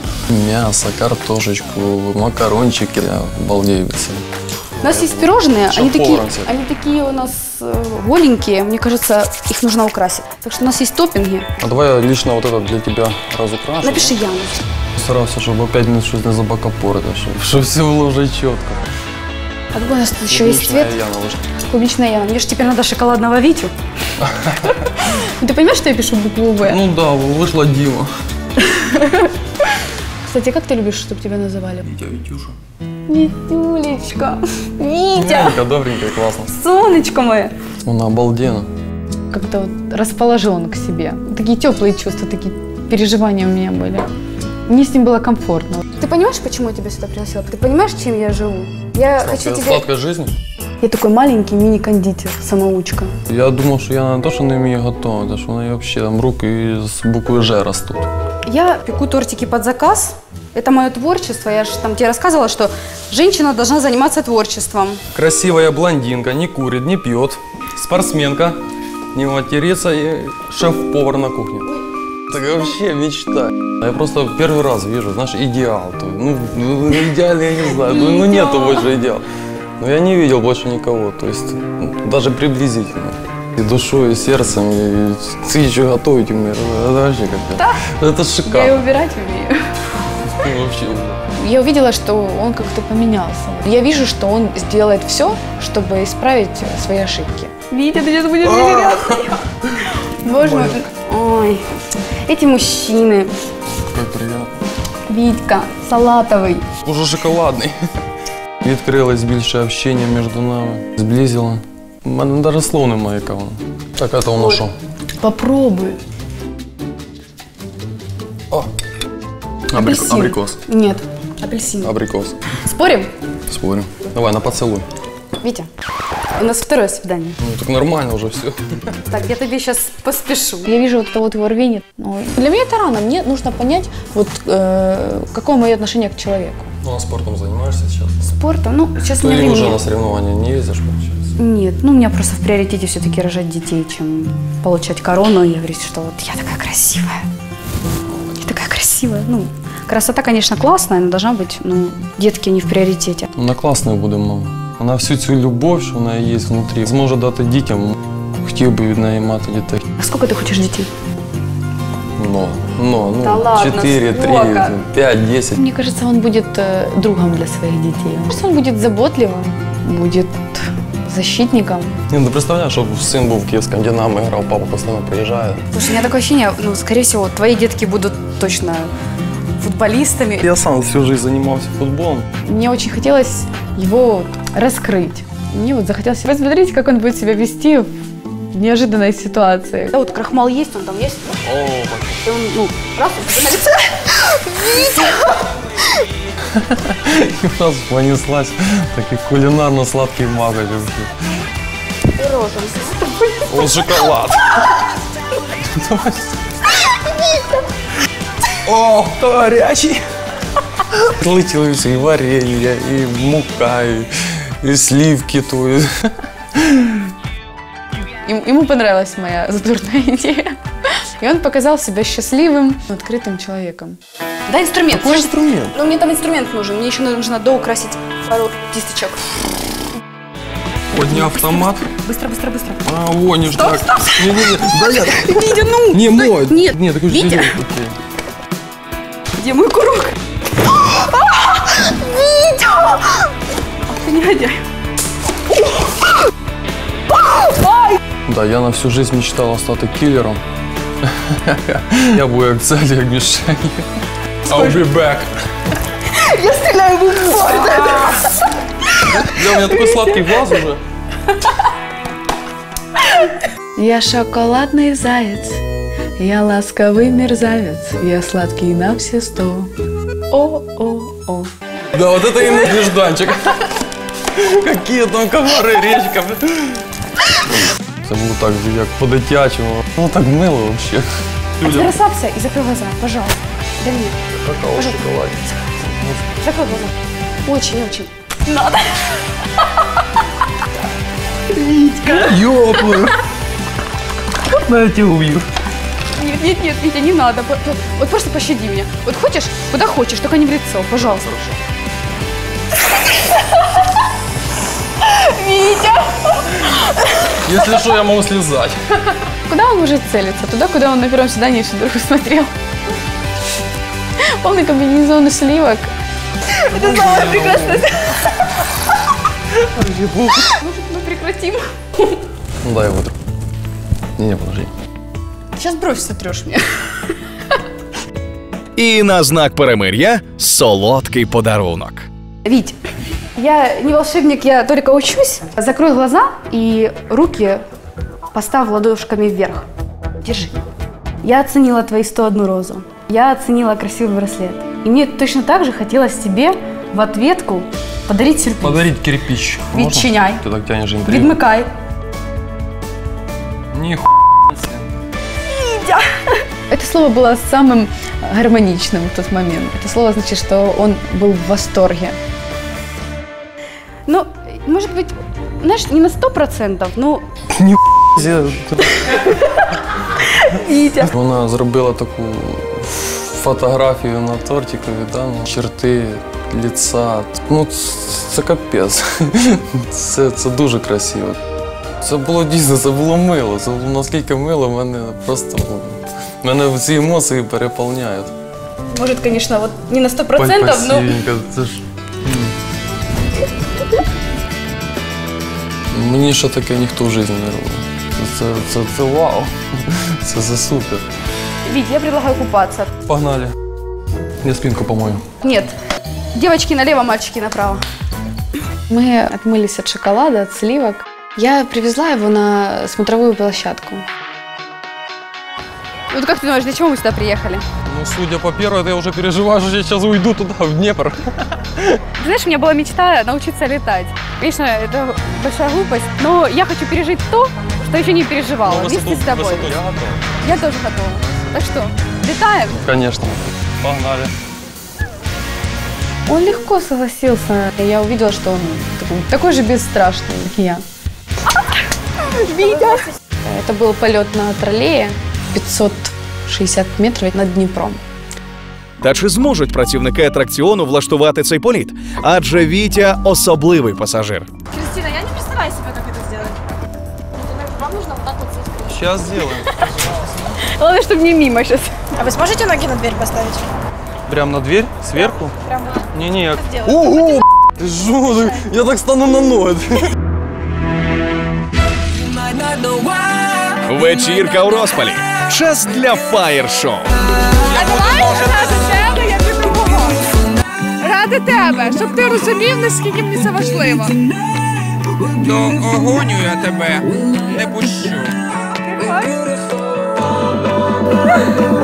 Мясо, картошечку, макарончики. Я балдею без этого. У нас есть пирожные, они такие, Шеф-поваром всех. они такие у нас э, голенькие. Мне кажется, их нужно украсить. Так что у нас есть топпинги. А давай я лично вот это для тебя разукрашу. Напиши Яну. Старався, щоб опять не щось не забакапорити, щоб, щоб все було вже чітко. А какой у нас тут еще есть цвет? Яна, ви ж- Клубничная Яна. Мне же теперь надо шоколадного Витю. Ты понимаешь, что я пишу букву В? Ну да, вийшла Діма. Кстати, как ты любишь, чтобы тебя называли? Вітя, Вітюша. Витюлечка. Витя. Добренька, добренька, класно. Солнышко мое. Вона обалденна. Как-то вот расположен к себе. Такие теплые чувства, такие переживания у меня были. Мне с ним было комфортно. Ты понимаешь, почему я тебя сюда пригласила? Ты понимаешь, чем я живу? Я хочу Сладкая, тебе... сладкая жизнь? Я такой маленький мини-кондитер, самоучка. Я думав, що я не то, що не вмію готувати, що в неї взагалі там руки з букви Ж ростуть. Я пеку тортики под заказ. Это мое творчество. Я же там тебе рассказывала, что женщина должна заниматься творчеством. Красивая блондинка, не курит, не пьет. Спортсменка, не матерится и шеф-повар на кухне. Так вообще мечта. Я просто первый раз вижу, знаешь, идеал. То- Ну, ну, идеально я не знаю, ну, ну нету больше идеал. Но я не видел больше никого, то есть ну, даже приблизительно. И душой, и сердцем, и ты еще готовить умеешь. Это вообще как-то. Это Я и шикарно. убирать умею. Вообще. Я увидела, что он как-то поменялся. Я вижу, что он сделает все, чтобы исправить свои ошибки. Витя, ты сейчас будешь невероятный. Боже мой. Ой, эти мужчины. Как приятно. Витька, салатовый. Уже шоколадний. Відкрилось більше общення між нами, зблизило. У мене навіть слов немає яка вона. Так, а це воно що? Попробуй. Абрик... Апельсин. Абрикос. Нет, апельсин. Абрикос. Спорим? Спорю. Давай, на поцелуй. Витя, у нас второе свидание. Ну так нормально уже все. Так, я тебе сейчас поспешу. Я вижу вот это вот его рвение. Ну, для меня это рано. Мне нужно понять, вот э, какое мое отношение к человеку. Ну а спортом займаешься сейчас? Спортом, ну, сейчас у Ты меня уже времени на соревнования не ездишь, получается? Нет, ну у меня просто в приоритете все-таки рожать детей, чем получать корону и говорить, что вот я такая красивая. Я такая красивая. Ну, красота, конечно, классная, но должна быть, ну, детки не в приоритете. Вона класною буде, мама. Вона всю цю любов, що в неї є внутрі, зможе дати дітям. Хотів би від неї мати дітей. А сколько ты хочешь детей? Много. Много. Ну, Да ладно, 4, 3, сколько? 5, 10. Мне кажется, он будет э, другом для своих детей. Мне кажется, он будет заботливым, будет защитником. Ні, ну представляєш, щоб син був в Київському Динамо грав, папа постійно приїжджає. Слушай, у меня такое ощущение, ну, скорее всего, твои детки будут точно футболистами. Я сам всю жизнь занимался футболом. Мне очень хотелось его раскрыть. Мне вот захотелось посмотреть, как он будет себя вести в неожиданной ситуации. Да вот крахмал есть, он там есть. О, И он, ну, раз, у тебя на лице. И у нас понеслась такий кулінарно-сладкий магазин. Пирожен. О, шоколад. О, гарячий. Летіли всі і варенья, і мука, і, і слівки твої. Ему, ему понравилась моя задорная идея. И он показал себя счастливым, открытым человеком. Да, инструмент. Какой инструмент? Ну, мне там инструмент нужен. Мне еще нужно доукрасить пару кисточек. Одні автомат. Быстро, быстро, быстро. А, о, не Стоп, так. стоп. Не-не-не, да я... Витя, ну! Не, мой. Нет, Нет, такой Витя. Где мой курок? Витя! Ах ты негодяй. Да, я на всю жизнь мечтала стати киллером. Я був як цель, як мішень. I'll be back. Я стреляю в упор. Бля, у меня такой сладкий глаз уже. Я шоколадный заяц, я ласковый мерзавец, я сладкий на все сто. О-о-о. Да, вот это именно нежданчик. Какие там комари, речка. Це було так, як по-дитячому. Ну так мило взагалі. Теперь расслабься и закрой глаза, пожалуйста. Давид, Какао в шоколаде. закрой глаза. Очень-очень. Надо. Витька. Ёплю. На я тебя убью. Нет, нет, нет, Витя, не надо. Вот просто пощади меня. Вот хочешь, куда хочешь, только не в лицо, пожалуйста. Витя! Если что, я могу слезать. Куда он может целиться? Туда, куда он на первом свидании всю дорогу смотрел. Полный комбинезон из сливок. Это самое прекрасное. Может, мы прекратим? Ну дай я вытру. Не, не, подожди. Сейчас бровь сотрешь мне. І на знак перемир'я солодкий подарунок. Вить, я не волшебник, я только учусь. Закрой глаза и руки поставь ладошками вверх. Держи. Я оценила твои 101 розу. Я оценила красивый браслет. И мне точно так же хотелось тебе в ответку подарить сюрприз. Подарить кирпич. Відчиняй. Ты так тянешь интригу. Відмикай. Нихуя. Это слово было самым гармоничным в тот момент. Это слово значит, что он был в восторге. Ну, может быть, знаешь, не на сто процентов, но Вітя. Вона зробила таку фотографію на тортикові, да, ну, черти ліца. Ну, це капець. Це, це дуже красиво. Це було дійсно, це було мило. Це було наскільки мило, мене просто. ну, Мене ці емоції переповняють. может, конечно, вот не на сто процентов, но... Це ж. Мені ще таке ніхто в житті не робив. Це, це, це вау. Це за супер. Вить, я предлагаю купаться. Погнали. Я спинку помою. Нет. Девочки налево, мальчики направо. Мы отмылись от шоколада, от сливок. Я привезла его на смотровую площадку. Вот как ты думаешь, для чего мы сюда приехали? Ну, судя по первой, я уже переживаю, что я сейчас уйду туда, в Днепр. Ты знаешь, у меня была мечта научиться летать. Конечно, это большая глупость, но я хочу пережить то, что еще не переживала Ну, вместе высоту- с тобой. высоту я готов. Я тоже готова. Так что, летаем? Конечно. Погнали. Он легко согласился. Я увидела, что он такой, такой же бесстрашный, как я. Витя! Это был полет на троллее 560 метров над Днепром. Та чи зможуть працівники атракціону влаштувати цей політ? Адже Вітя особливий пасажир. Кристина, я не представляю себе, как это сделать. Вам нужно вот так вот сесть. Сейчас сделаем. Главное, чтобы не мимо сейчас. А вы сможете ноги на дверь поставить? Прям на дверь, сверху? Прям вот. Не-не, я... сделать? Ого, ты жё, я так стану на ноги. Вечірка у розпалі. Час для фаєр-шоу. А давай Ради тебе, щоб ти розумів, наскільки мені це важливо. До огоню я тебе не пущу.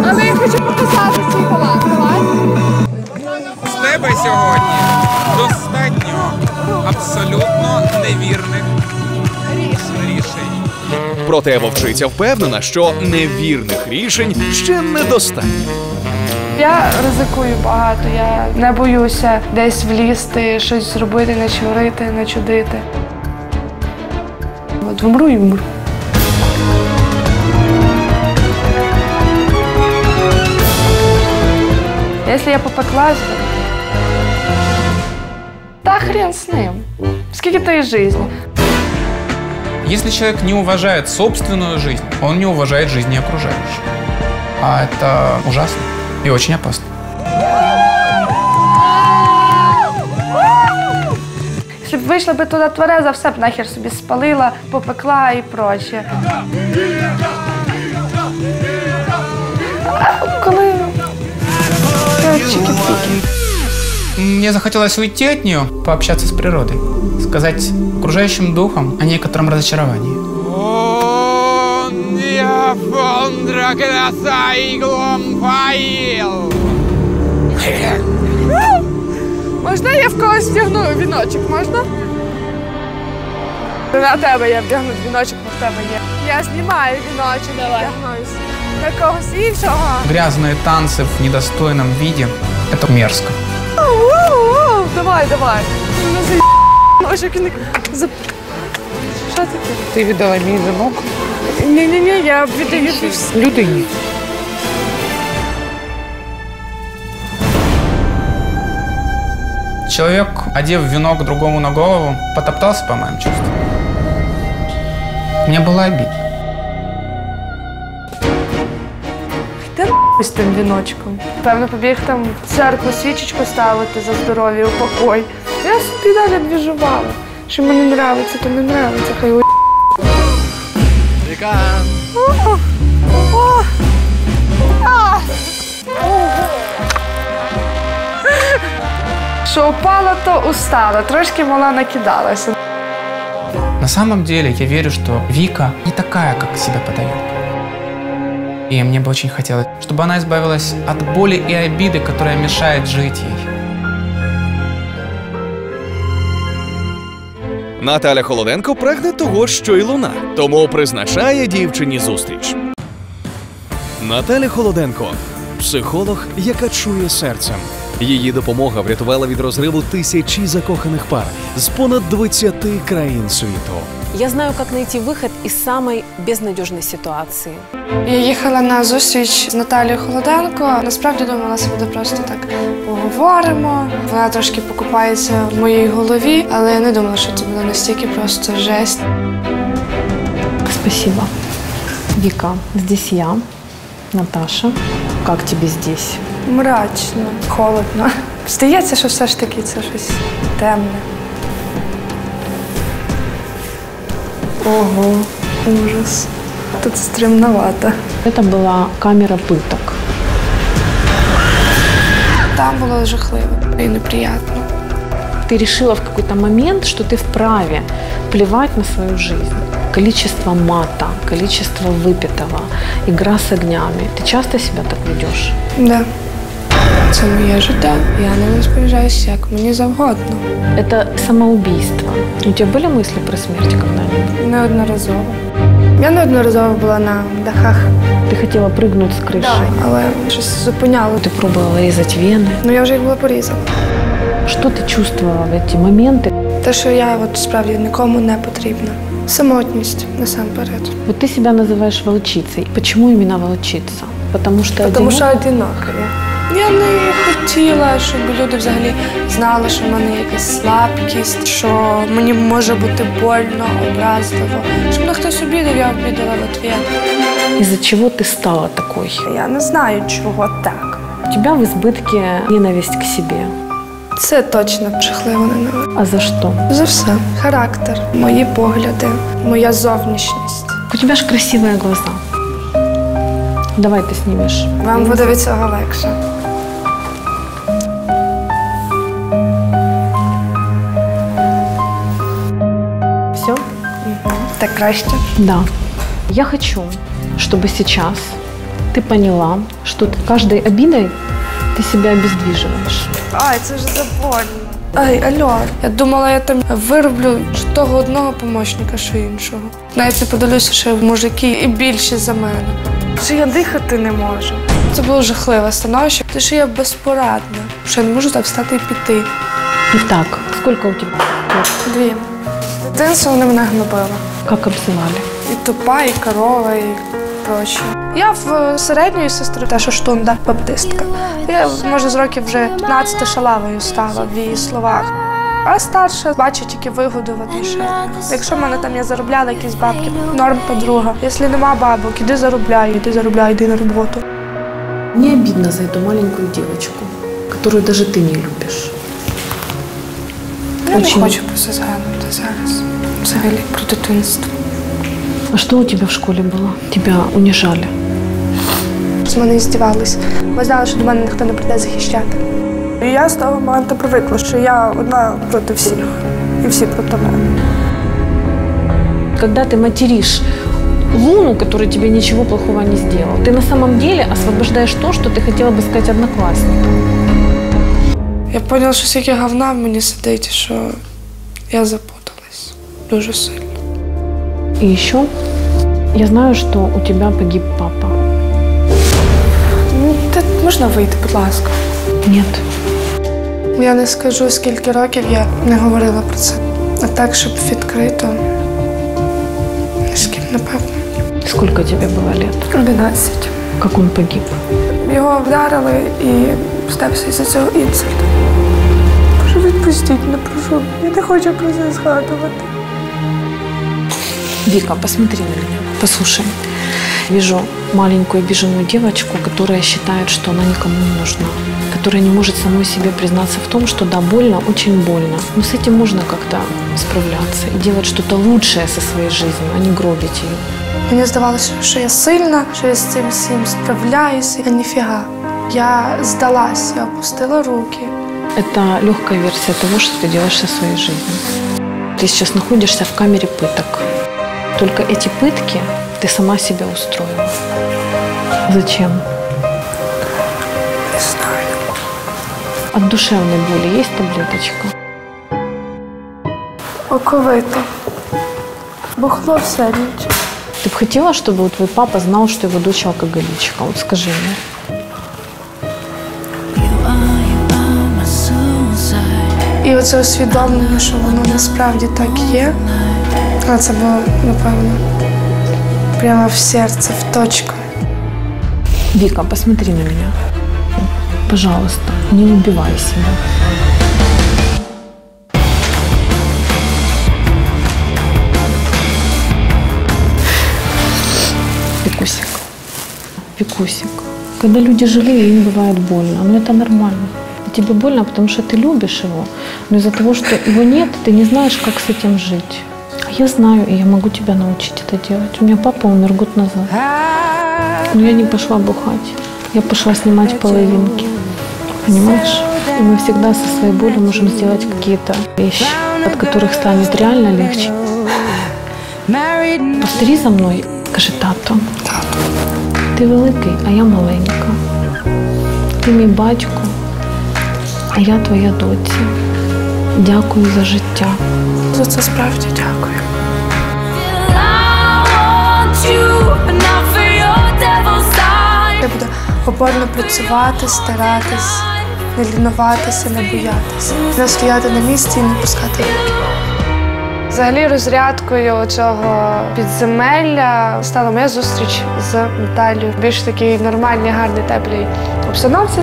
Але я хочу показати свій талант. Давай. З тебе сьогодні достатньо абсолютно невірних рішень. Проте вовчиця впевнена, що невірних рішень ще недостатньо. Я ризикую багато, я не боюся десь влізти, щось зробити, начурити, начудити. От вмру і вмру. Якщо я попеклась, би, та хрен з ним. Скільки тої житті? Если человек не уважает собственную жизнь, он не уважает жизни окружающих. А это ужасно и очень опасно. Якщо б вийшла би туди твереза, все б нахер собі спалила, попекла і проче. А Коли це чики-піки. Мне захотелось уйти от нее, пообщаться с природой, сказать окружающим духам о некотором разочаровании. Я фондра Можна я в когось вдягну віночок, можна? На тебе я вдягну віночок, бо в тебе є. Я знімаю віночок, вдягнусь. На когось іншого. Грязные танцы в недостойном виде – это мерзко. Оу-оу-оу, Давай, давай. Ну, за ножик не... За... Що таке? Ти віддала мій вінок Ні-ні-ні, я віддаю людині. Человек, одев венок другому на голову, потоптался по моим чувствам. Мне было обидно. З тим віночком. Певно, побіг там в церкву свічечку ставити за здоров'я, упокой. Я собі далі двіжувала. Що мені нравиться, то не нравиться, хай а. Що упала, то устала. Трошки мала накидалася. На самом деле я верю, что Вика не такая, как себя подает. И мне бы очень хотелось, чтобы она избавилась от боли и обиды, которая мешает жить ей. Наталя Холоденко прагне того, що й луна, тому призначає дівчині зустріч. Наталя Холоденко психолог, яка чує серцем. Її допомога врятувала від розриву тисячі закоханих пар з понад 20 країн світу. Я знаю, как найти выход из самой безнадежной ситуации. Я їхала на зустріч з Наталією Холоденко. Насправді думала, що буде просто так поговоримо. Вона трошки покупається в моїй голові, але я не думала, що це буде настільки просто жесть. Спасибо. Вика, здесь я, Наташа. Как тебе здесь? Мрачно, холодно. Здається, що все ж таки це щось темне. Ого, ужас. Тут стремновато. Это была камера пыток. Там було жахливо і неприємно. Ты решила в какой-то момент, что ты вправе плевать на свою жизнь. Количество мата, количество выпитого, игра с огнями. Ты часто себя так ведешь? Да. Це моє життя. Я не розпоряджаюся, як мені завгодно. Это самоубийство. У тебя были мысли про смерть когда-нибудь? Неодноразово. Я неодноразово була на дахах. Ты хотела прыгнуть с крыши? Да, але щось зупиняло. Ты пробовала резать вены? Ну я вже їх була порізала. Что ты чувствовала в эти моменты? Те, що я от справді нікому не потрібна. Самотність насамперед. Вот ты себя называешь волчицей. Почему именно волчица? Потому что Тому що одинока? одинока я. Я не хотіла, щоб люди взагалі знали, що в мене якась слабкість, що мені може бути больно, образливо. Щоб мене хтось обідав, я обідала в ответ. Из-за чего ты стала такой? Я не знаю, чого так. У тебя в избытке ненависть к себе. Це точно жахливо ненависть. А за что? За все. Характер, мої погляди, моя зовнішність. У тебя же красивые глаза. Давай ты снимешь. Вам буде від цього легше. Так краще. Да. Я хочу, чтобы сейчас ты поняла, что ты каждой обидой ты себя обездвиживаешь. Ай, це ж забольно. Ай, алло, я думала, я там вироблю що того одного помощника, що іншого. Навіть не подивлюся, що мужики і більші за мене. Що я дихати не можу. Це було жахливе становище, те, що я безпорадна, що я не можу так встати і піти. Итак, сколько у тебя лет? Дві. Дитинство вони мене гнобили. Как обзывали? І тупа, і корова, і проче. Я в е, середньої сестри, та що штунда, баптистка. Я, може, з років вже 15 шалавою стала в її словах. А старша бачить тільки вигоду в отношениях. Якщо в мене там я заробляла якісь бабки, норм подруга. Якщо нема бабок, іди заробляй, іди заробляй, іди на роботу. Мне обидно за эту маленькую девочку, которую даже ты не любишь. Я Очень. не хочу про це згадувати зараз. Взагалі про дитинство. А что у тебя в школе было? Тебя унижали? З мене здівались. Бо знали, що до мене ніхто не прийде захищати. І я з того моменту привикла, що я одна проти всіх. І всі проти мене. Когда ты материшь Луну, которая тебе ничего плохого не сделал, ты на самом деле освобождаешь то, что ты хотела бы сказать одноклассникам. Я поняла, що стільки говна в мені сидить, що я запуталась дуже сильно. И еще я знаю, что у тебя погиб папа. Ну, Та можна вийти, будь ласка. Нет. Я не скажу, скільки років я не говорила про це. А так, щоб відкрито. Ні з ким, напевно. Сколько тебе было лет? 11. Как он погиб? Його вдарили і стався із-за цього інсульт. Прошу відпустіть, не прошу. Я не хочу про це згадувати. Вика, посмотри на меня, послушай. Вижу маленькую обиженную девочку, которая считает, что она никому не нужна, которая не может самой себе признаться в том, что да, больно, очень больно, но с этим можно как-то справляться и делать что-то лучшее со своей жизнью, а не гробить ее. Мені здавалося, що я сильна, що я з цим всім справляюся, а ніфіга. Я здалась, я опустила руки. Это легкая версия того, что ты делаешь со своей жизнью. Ты сейчас находишься в камере пыток. Только эти пытки ты сама себе устроила. Зачем? Не знаю. От душевной боли есть таблеточка? Оковито. Бухло все річ. Ты бы хотела, чтобы твой папа знал, что его дочь алкоголичка? Вот скажи мне. І оце усвідомлення, що воно насправді так є. А це було, напевно, прямо в серце, в точку. Вика, посмотри на меня. Пожалуйста, не убивай себя. Викусик. Викусик. Когда люди живые, им бывает больно. Но это нормально. И тебе больно, потому что ты любишь его. Но из-за того, что его нет, ты не знаешь, как с этим жить. Я знаю, и я могу тебя научить это делать. У меня папа умер год назад. Но я не пошла бухать. Я пошла снимать половинки. Понимаешь? И мы всегда со своей болью можем сделать какие-то вещи, от которых станет реально легче. Повтори за мною, скажи тато. Ти великий, а я маленька. Ти мій батько, а я твоя доця. Дякую за життя. За це справді дякую. Я буду опорно працювати, старатись, не лінуватися, не боятися, не стояти на місці і не пускати руки. Взагалі розрядкою цього підземелля стала моя зустріч з Наталією. більш такій нормальній, гарній, теплій обстановці.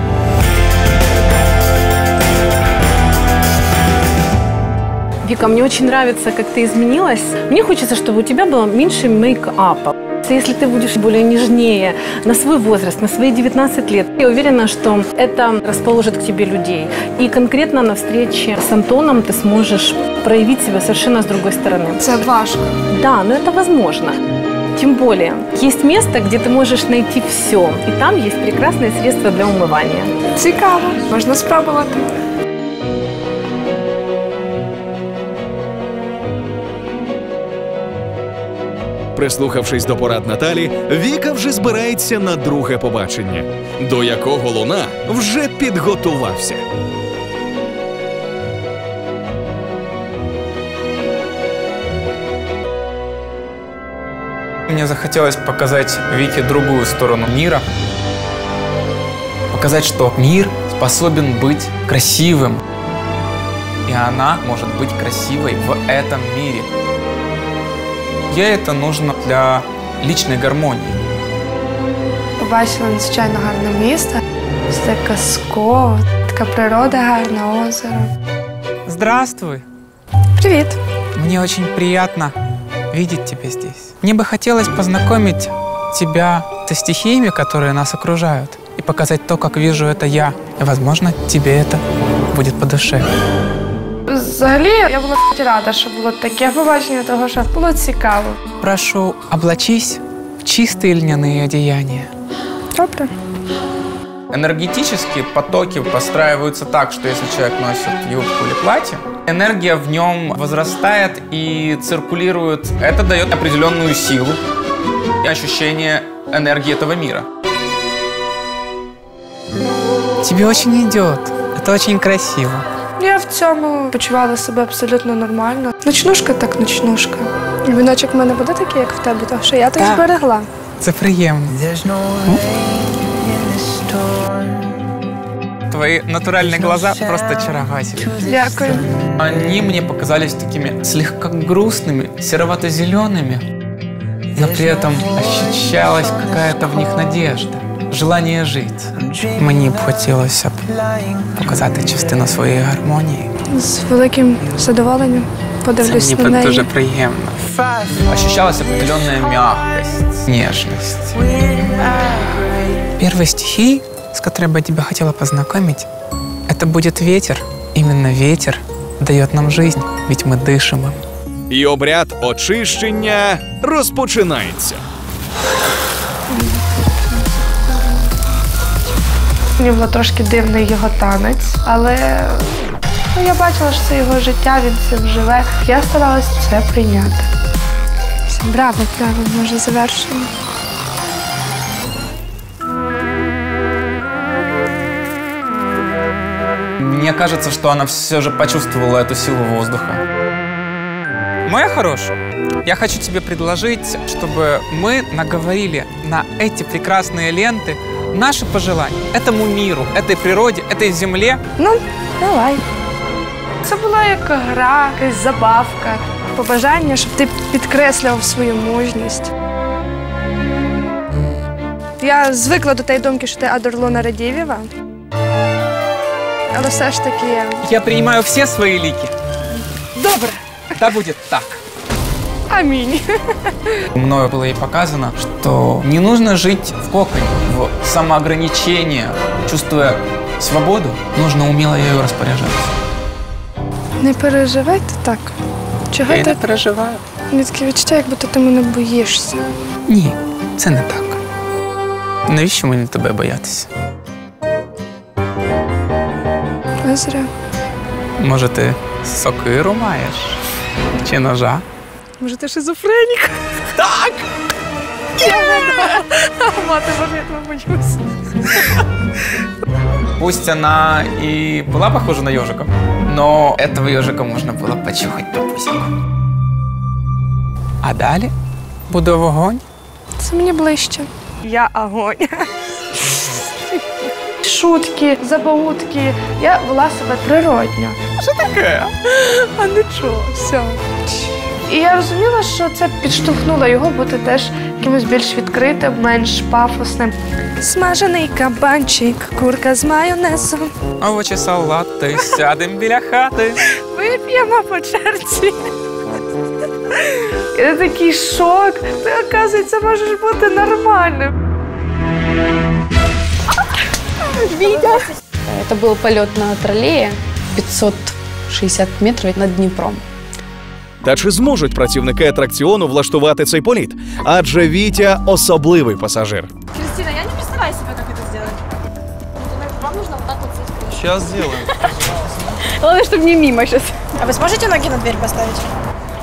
Вика, мне очень нравится, как ты изменилась. Мне хочется, чтобы у тебя было меньше мейкапа. Если ты будешь более нежнее на свой возраст, на свои 19 лет, я уверена, что это расположит к тебе людей. И конкретно на встрече с Антоном ты сможешь проявить себя совершенно с другой стороны. Це важко. Да, но это возможно. Тем более, есть место, где ты можешь найти все. И там есть прекрасные средства для умывания. Цікаво, можна спробувати. Прислухавшись до порад Наталі, Віка вже збирається на друге побачення, до якого луна вже підготувався. Мне захотелось показать Вике другую сторону мира. Показать, что мир способен быть красивым. И она может быть красивой в этом мире. Ей это нужно для личной гармонии. Побачила надзвичайно гарне місто. Все казково, така природа гарна, озеро. Здравствуй. Привіт. Мне очень приятно видеть тебя здесь. Мне бы хотелось познакомить тебя со стихиями, которые нас окружают, и показать то, как вижу это я. И, возможно, тебе это будет по душе. Взагалі, я була рада, що було таке побачення, того що було цікаво. Прошу, облачись в чистые льняные одеяния. Добре. Энергетические потоки постраиваются так, что если человек носит юбку или платье, энергия в нем возрастает и циркулирует. Это дает определенную силу и ощущение энергии этого мира. Тебе очень идет. Это очень красиво. Я в цьому почувала себе абсолютно нормально. Ночнушка так ночнушка. Віночок в мене буде такий, як в тебе, тому що я так Так. зберегла. Це приємно. Твои натуральные глаза просто очаровательны. Дякую. Они мне показались такими слегка грустными, серовато-зелеными, но при этом ощущалась какая-то в них надежда, желание жить. Мені б хотілося б показати частину своєї гармонії. З великим задоволенням Це подивлюсь мені на неї. дуже приємно. Ощущалась определенная мягкость, нежность. Первой стихией, с которой бы я тебя хотела познакомить, это будет ветер. Именно ветер дает нам жизнь, ведь мы дышим им. І обряд очищення розпочинається. Мені було трошки дивний його танець, але ну, я бачила, що це його життя, він цим живе. Я старалась це прийняти. Все, браво, браво, може завершимо. Мне кажется, что она все же почувствовала эту силу воздуха. Моя хорошая, я хочу тебе предложить, чтобы мы наговорили на эти прекрасные ленты наши пожелания этому миру, этой природе, этой земле. Ну, давай. Це була як гра, якась забавка, побажання, щоб ти підкреслював свою мужність. Я звикла до тієї думки, що ти Адорлона Радівєва. Але все ж таки. Я принимаю все свои лики. Добре. Да будет так. Амінь. Мною было ей показано, что не нужно жить в коконе, в самоограничении, чувствуя свободу, нужно умело ею распоряжаться. Не переживайте так. Чого Я ти не переживаю. Таке відчуття, якби ти, ти мене боїшся. Ні, це не так. Навіщо мені тебе боятися? А зря. Може, ти сокиру маєш? Чи ножа? Може, ти шизофренік? Так! Мати, боже, я тебе боюсь. Пусть она и была похожа на ежика, но этого ежика можно было почухать по пусику. А далі буде вогонь. Це мені ближче. Я огонь. Шутки, забаутки. Я вела себе природньо. Що таке? А нічого, все. І я розуміла, що це підштовхнуло його бути теж якимось більш відкритим, менш пафосним. Смажений кабанчик, курка з майонезом. Овочі, салати, сядем біля хати. Вип'ємо по черзі. І такий шок. Ти, оказується, можеш бути нормальним. Это был полет на троллее 560 метров над Дніпром. Та чи зможуть працівники атракціону влаштувати цей політ? Адже Вітя особливий пасажир. Кристина, я не представляю себе, как это сделать. Вам нужно вот так вот сесть. Сейчас сделаем. Главное, чтобы не мимо сейчас. А вы сможете ноги на дверь поставить?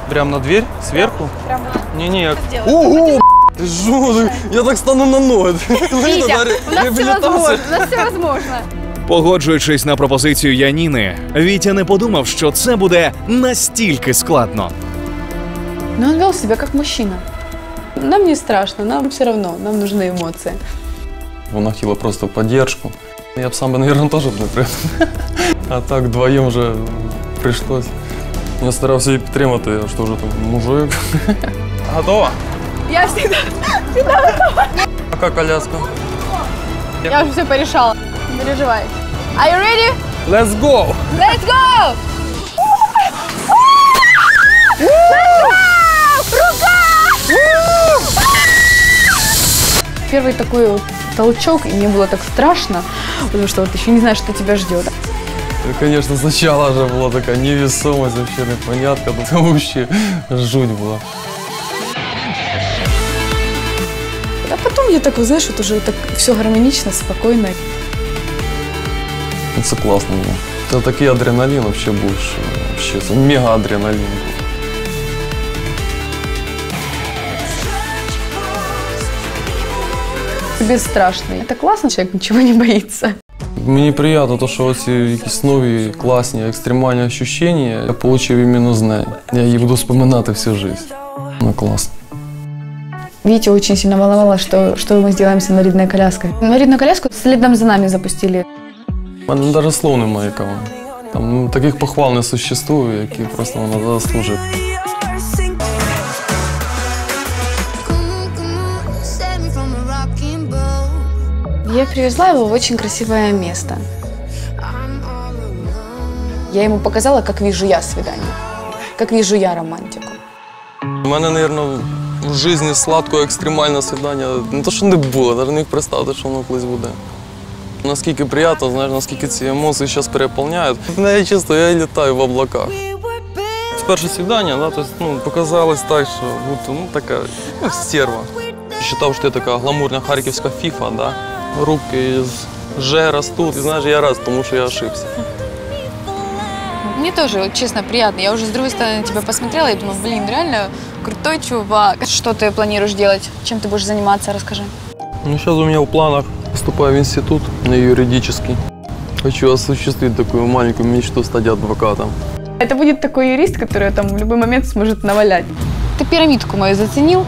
Прям на дверь, сверху? Прям Не-не, я... сделать. Ого, ты жо, я так стану на ноги. Витя, у нас все возможно. У нас все возможно. Погоджуючись на пропозицію Яніни, Вітя не подумав, що це буде настільки складно. Но он вел себя как мужчина. Нам не страшно, нам все равно, нам нужны эмоции. Вона хотіла просто поддержку. Я б сам би, наверное, теж б не прийняв. А так вдвоєм вже прийшлось. Я старався її підтримати, я ж теж там мужик. Готова? Я всегда, всегда готова. Яка коляска? Я уже все порешала. Не переживай. Are you ready? Let's go! Let's go! Первый такой вот толчок, и мне было так страшно, потому что вот еще не знаешь, что тебя ждет. Конечно, сначала же была такая невесомость, вообще непонятно. Это вообще жуть была. Потом я так, вот, знаешь, вот уже так все гармонично, спокойно. Ну, Це класно було. Це такий адреналін вообще будеш. Вообще, це мега адреналін. був. Бесстрашный. Это классно, человек ничего не боится. Мені приємно, то, що ці якісь нові, класні, екстремальні відчуття я отримав іменно з нею. Я її буду споминати всю життя. Ну, класно. Витя очень сильно волновало, что, что мы сделаем с инвалидной коляской. Инвалидную коляску следом за нами запустили. У мене навіть слов немає якого. Там ну, таких похвал не существує, які просто вона заслужить. Save me from a rocking boat. Я привезла его в очень красивое место. Я ему показала, как вижу я свидание, как вижу я романтику. У мене, мабуть, в житті сладкого екстремального свідання не то, що не було, навіть не міг представити, що воно колись буде. Наскільки приємно, знаєш, наскільки ці емоції зараз переповняють. Я чисто я літаю в облаках. З першого свідання, да, то есть, ну, показалось так, що будто, ну, така ну, стерва. Считав, що я така гламурна харківська фіфа, да? руки з Ж ростуть. І знаєш, я раз, тому що я ошибся. Мне тоже, честно, приятно. Я уже с другой стороны на тебя посмотрела и думаю, блин, реально крутой чувак. Что ты планируешь делать? Чем ты будешь заниматься? Расскажи. Ну, сейчас у меня в планах поступаю в институт на юридический. Хочу осуществить такую маленькую мечту стать адвокатом. Это будет такой юрист, который там в любой момент сможет навалять. Ты пирамидку мою заценил?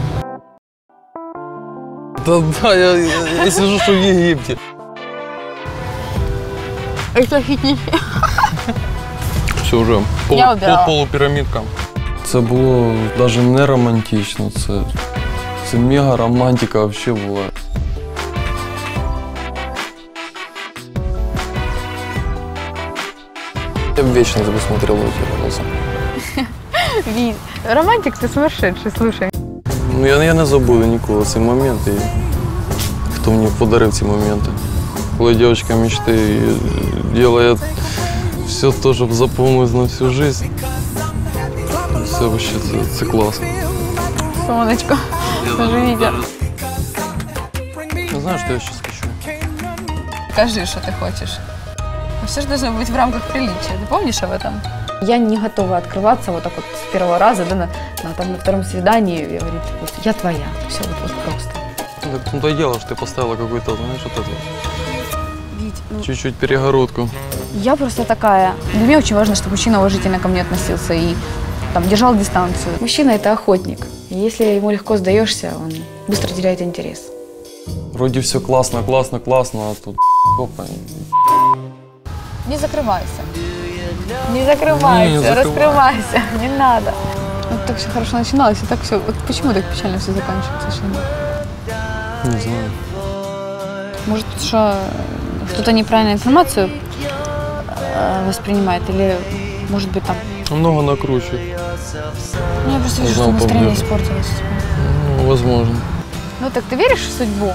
Да, да, я, я, я сижу что в Египте. Это фитнес. Все вже полу, Я полупірамідка. Це було навіть не романтично, це, це мега романтика взагалі була. Я б вечно тебе смотрел в глаза. Романтик ты сумасшедший, слушай. Ну, я, я не забуду ніколи цей момент, і хто мені подарив ці моменти. Коли дівчинка мечти робить все щоб запомнилось на всю життя. Це вообще це класно. Сонечко, тоже Витя. Ну, знаєш, що я ще скажу? Скажи, что ты хочешь. Но все же должно быть в рамках приличия. Ты помнишь об этом? Я не готова открываться вот так вот с первого раза, да, на, на, там, на втором свидании и говорить, вот я твоя, все вот, вот просто. Ну, Так дело, что ты поставила какую-то, знаешь, вот эту Вить, ну, чуть-чуть перегородку. я просто такая. Для меня очень важно, чтобы мужчина уважительно ко мне относился и там держал дистанцию. Мужчина это охотник. Если ему легко сдаешься, он быстро теряет интерес. Вроде все классно, классно, классно, а тут опа. Не закрывайся. Не Не, закрывайся, не закрывай. раскрывайся, не надо. Вот так все хорошо начиналось, и так все. Вот почему так печально все заканчивается? Не знаю. Может, что кто-то неправильную информацию э, воспринимает, или может быть там. Много накручивает. Ну, я просто вижу, что знал, настроение помню. испортилось. Ну, возможно. Ну так ты веришь в судьбу?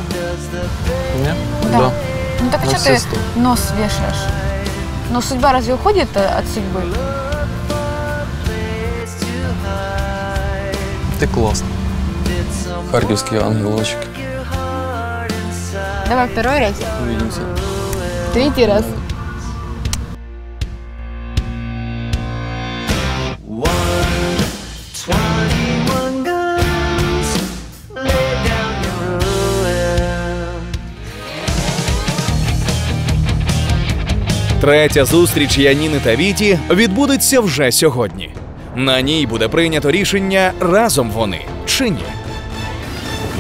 Не? Да. Ну так На что ты нос вешаешь? Но судьба разве уходит э, от судьбы? Ты классно. Харьковский ангелочек. Давай второй раз. Увидимся. Третий раз. Третя зустріч Яніни та Віті відбудеться вже сьогодні. На ній буде прийнято рішення разом вони чи ні.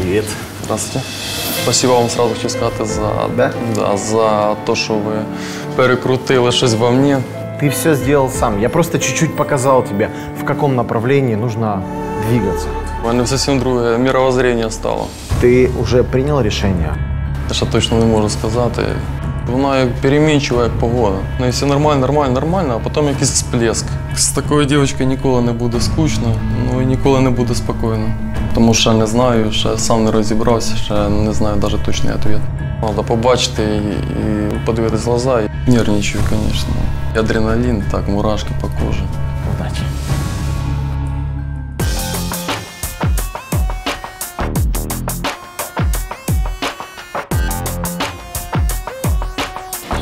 Привет. Здравствуйте. Спасибо вам сразу хочу сказати за, да? Да, за те, що ви перекрутили щось во мне. Ты все сделал сам. Я просто чуть-чуть показал тебе, в каком направлении нужно двигаться. У мене зовсім друге мировоззрення стало. Ты уже принял решение? Я ще точно не можу сказати. Вона як перемінчива, як погода. В неї все нормально, нормально, нормально, а потім якийсь всплеск. З такою дівчинкою ніколи не буде скучно, ну і ніколи не буде спокійно. Тому що не знаю, ще сам не розібрався, ще не знаю навіть точний відповідь. Треба побачити і, і подивитись в глаза. І нервничаю, звісно. І адреналін, так, мурашки по кожі. Удачи.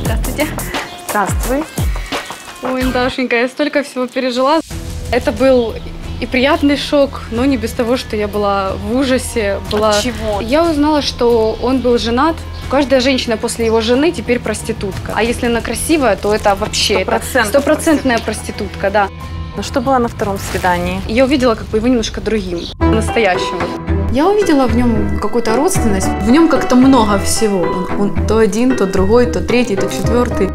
Здравствуйте. Здравствуй. Ой, Дашенька, я столько всего пережила. Это был и приятный шок, но не без того, что я была в ужасе. Была... От чего? Я узнала, что он был женат, Каждая женщина после его жены теперь проститутка. А если она красивая, то это вообще стопроцентная проститутка, да. Ну что было на втором свидании? Я увидела как бы его немножко другим, настоящим. Я увидела в нем какую-то родственность. В нем как-то много всего. Он, он то один, то другой, то третий, то четвертый.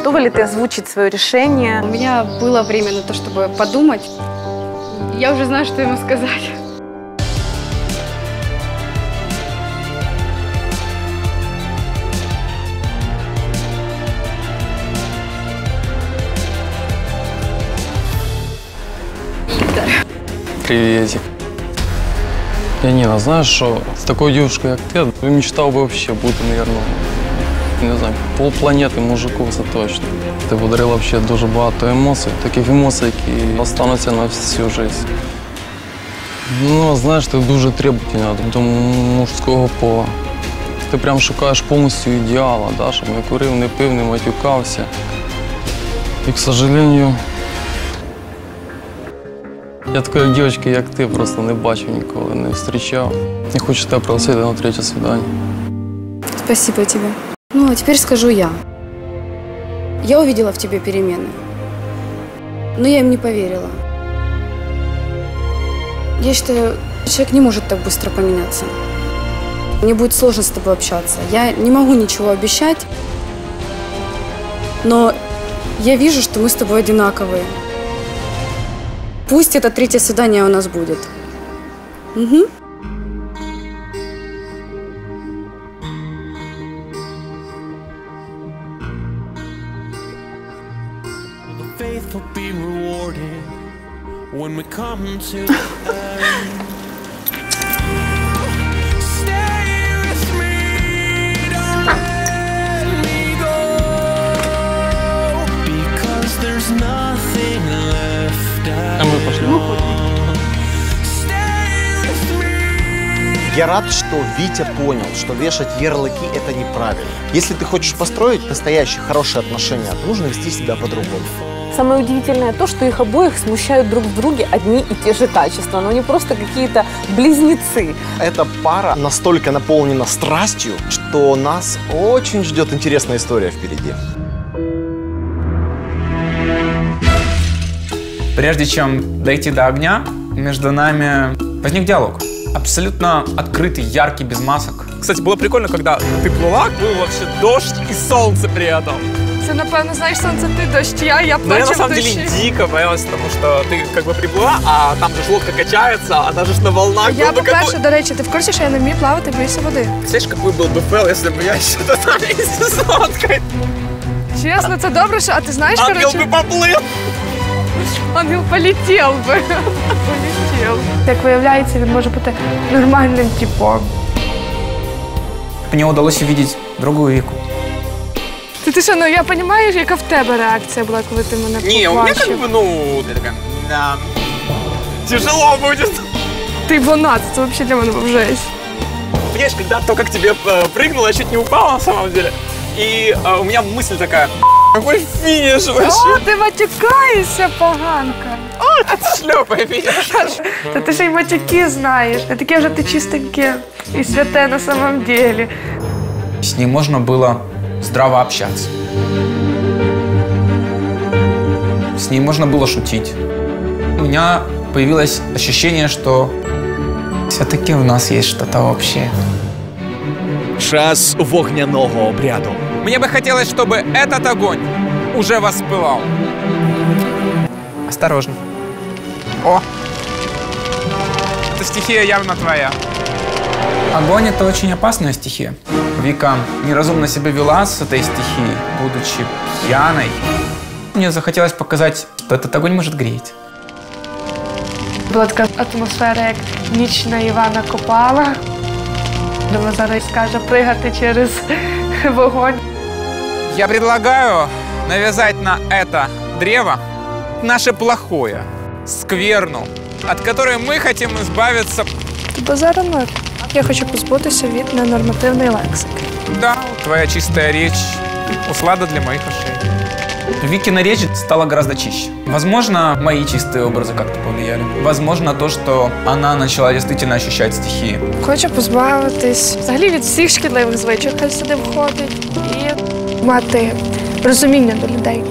Готова ли ты озвучить свое решение? У меня было время на то, чтобы подумать. Я уже знаю, что ему сказать. Приветик. Яніна, знаєш що, з такою дівчиною, як ти, я мечтав би взагалі бути, мабуть, не знаю, полпланети мужику, це точно. Ти подарила взагалі дуже багато емоцій, таких емоцій, які остануться на всю життя. Ну, знаєш, ти дуже требовательна до мужського пола. Ти прям шукаєш повністю ідеала, да, щоб не курив, не пив, не матюкався. І, к сожалению, я такої дівчинки, як ти, просто не бачив ніколи, не зустрічав. І хочу тебе пригласити на третє свидання. Спасибо тебе. Ну, а теперь скажу я. Я увидела в тебе перемены. Но я им не поверила. Я считаю, человек не может так быстро поменяться. Мне будет сложно с тобой общаться. Я не могу ничего обещать, но я вижу, что мы с тобой одинаковые. Пусть это третье свидание у нас будет. Угу. We come to А ми пошли. Я рад, что Витя понял, что вешать ярлыки – это неправильно. Если ты хочешь построить настоящие хорошие отношения, нужно вести себя по-другому. Самое удивительное то, что их обоих смущают друг в друге одни и те же качества, но они просто какие-то близнецы. Эта пара настолько наполнена страстью, что нас очень ждет интересная история впереди. Прежде чем дойти до огня, между нами возник диалог. Абсолютно открытый, яркий, без масок. Кстати, было прикольно, когда ты плыла, был вообще дождь и солнце при этом. Це, напевно, знаєш, сонце ти дощ, я, я Но плачу я на в самом душі. деле дико боялась, потому что ты как бы приплыла, а там же ж лодка качается, она же ж на волнах. Я, Ну, так по-перше, до речі, ти в курсі, що я не вмію плавати, боюся води. Знаешь, какой был бы фэл, если бы я еще там вместе с лодкой. Чесно, це добре, що... А ти знаєш, Ангел коротше... бы поплыл. Ангел полетів би. Полетів. Як виявляється, він може бути нормальним типом. Мне удалось увидеть другую Вику. Ти, ти що, ну я розумію, яка в тебе реакція була, коли ти мене Не, у меня как побачив. бы, ну, я такая, да, тяжело будет. Ти вона, це взагалі для мене був жесть. Понимаешь, когда только к тебе э, прыгнула, я чуть не упала на самом деле. И э, у меня мысль такая, какой финиш вообще. О, ти матюкаєшся, поганка. О, ты шлепай меня. Та ти ще й матюки знаєш. Не таке вже ти чистеньке і святе на самом деле. С ней можно было здраво общаться. С ней можно было шутить. У меня появилось ощущение, что все-таки у нас есть что-то общее. Час вогняного обряду. Мне бы хотелось, чтобы этот огонь уже воспылал. Осторожно. О! Эта стихия явно твоя. Огонь — это очень опасная стихия. Вика неразумно себя вела с этой стихией, будучи пьяной. Мне захотелось показать, что этот огонь может греть. Була така атмосфера, як ніч на Івана Копала. Думаю, зараз скаже пригати через вогонь. Я предлагаю навязать на это древо наше плохое, скверну, от которой мы хотим избавиться. Базара ноль. Я хочу позбутися від ненормативної лексики. Да, твоя чистая речь — услада для моих ушей. Викина речь стала гораздо чище. Возможно, мои чистые образы как-то повлияли. Возможно, то, что она начала действительно ощущать стихии. Хочу позбавитись взагалі від всіх шкідливих звичок, хай сюди входить, і мати розуміння до людей.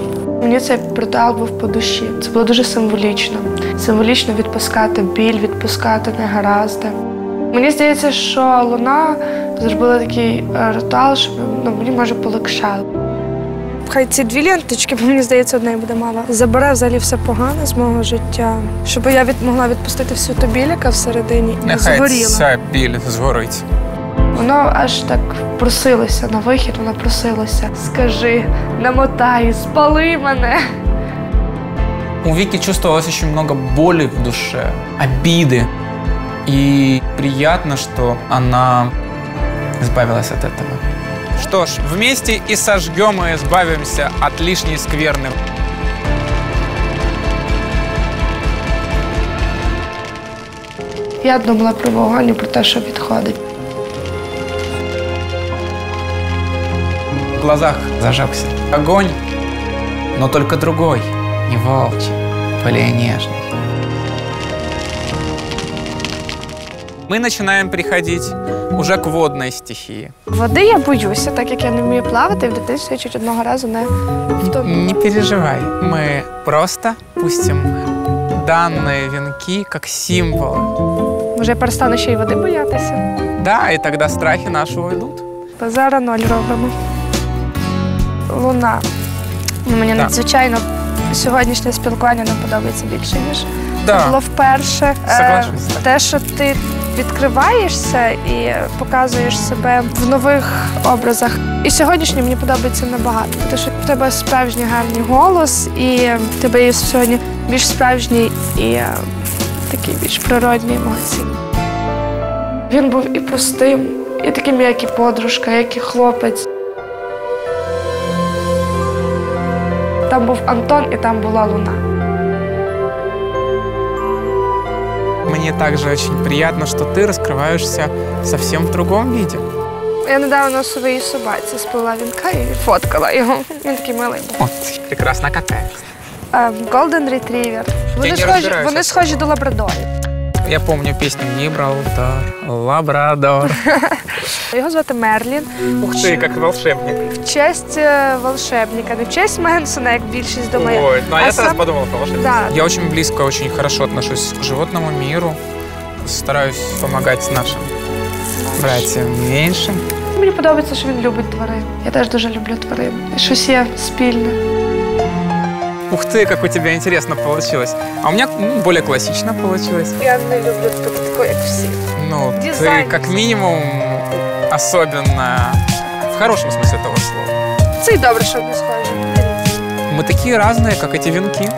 Мені цей ритуал був по душі. Це було дуже символічно. Символічно відпускати біль, відпускати негаразди. Мені здається, що луна зробила такий е, ритуал, щоб ну, мені може полегшало. Хай ці дві ленточки, бо мені здається, одне буде мало. Забере взагалі все погане з мого життя, щоб я від, могла відпустити всю ту біль, яка всередині і Нехай згоріла. ця біль згорить. Воно аж так просилося на вихід, воно просилося. Скажи, намотай, спали мене. У Вики чувствовалось очень много боли в душе, обиды. И приятно, что она избавилась от этого. Что ж, вместе и сожгем и избавимся от лишней скверны. Я думала про вогонь про те, що відходить. В глазах зажегся огонь, но только другой, не волчий, более нежный. Мы начинаем приходить уже к водной стихии. Води я боюся, так як я не вмію плавати, і в дитинстві я чуть одного разу не втопила. Не переживай, мы просто пустим данные венки как символы. Може, я перестану ще й води боятися. Да, и тогда страхи наши уйдут. Бо Зараз ноль робимо. Луна. Ну, Мені Так. надзвичайно сьогоднішнє спілкування не подобається більше, ніж Да. це було вперше. Е, Соглашусь, так. Те, що ти відкриваєшся і показуєш себе в нових образах. І сьогоднішнє мені подобається набагато, тому що в тебе справжній гарний голос, і в тебе є сьогодні більш справжній і е, такий більш природній емоції. Він був і простим, і таким, як і подружка, як і хлопець. Там був Антон і там була Луна. Мне также очень приятно, что ты раскрываешься совсем в другом виде. Я недавно своїй собаці сплела вінка і фоткала його. Він такий милий був. Вот, прекрасно какая. Ем, Golden Retriever. Вони не схожі, розбираюся вони в схожі до лабрадорів. Я помню песню Гибралтар, Лабрадор. Його звати Мерлін. Ух ты, как волшебник. В честь е, волшебника, не в честь Менсона, як більшість думає. Ой, ну а я сам- сразу подумал про волшебника. Да. Я очень близко, очень хорошо отношусь к животному миру. Стараюсь помогать нашим братьям меньшим. Мені подобається, що він любить тварин. Я теж дуже люблю тварин. І Щось є спільне. Ух ты, как у тебя интересно получилось. А у меня м, более классично получилось. Я не люблю таку, як всі. Ну, ты Дизайн. как минимум особенно в хорошем смысле этого слова. Це й добре, що не схожі. Мы такие разные, как эти венки.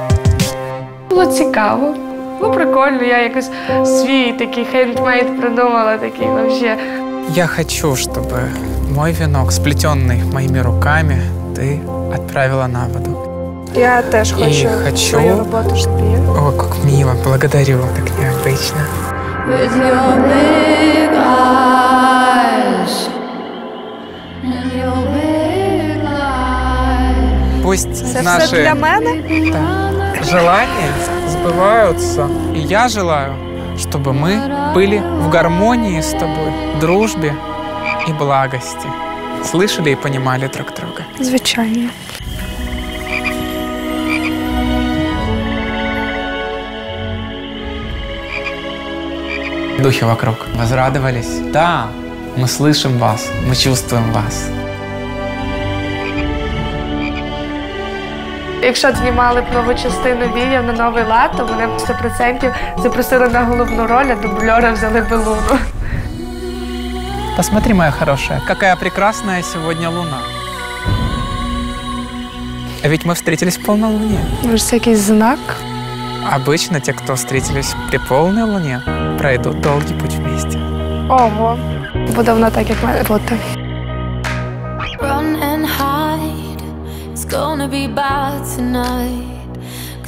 Було цікаво. Ну, прикольно, я якось свій такий хендмейд придумала, такий вообще. Я хочу, чтобы мой венок, сплетенный моими руками, ты отправила на воду. Я теж хочу, И хочу- свою роботу собі. О, как мило, благодарю, так необычно. With your big eyes and your big lies. Пусть Це все наши для мене? желания сбываются. И я желаю, чтобы мы были в гармонии с тобой, дружбе и благости. Слышали и понимали друг друга. Звичайно. Духи вокруг возрадовались. Да, мы слышим вас, мы чувствуем вас. Якщо знімали б нову частину Віяв на новий лад, то вони б 100% запросили на головну роль, а дубльора взяли б Луну. Посмотри, моя хорошая, какая прекрасная сегодня луна. А ведь мы встретились в полнолуние. Може, це якийсь знак? Обычно те, кто встретились при полной луне, пройдут долгий путь вместе. Ого. Буде воно так, як має бути.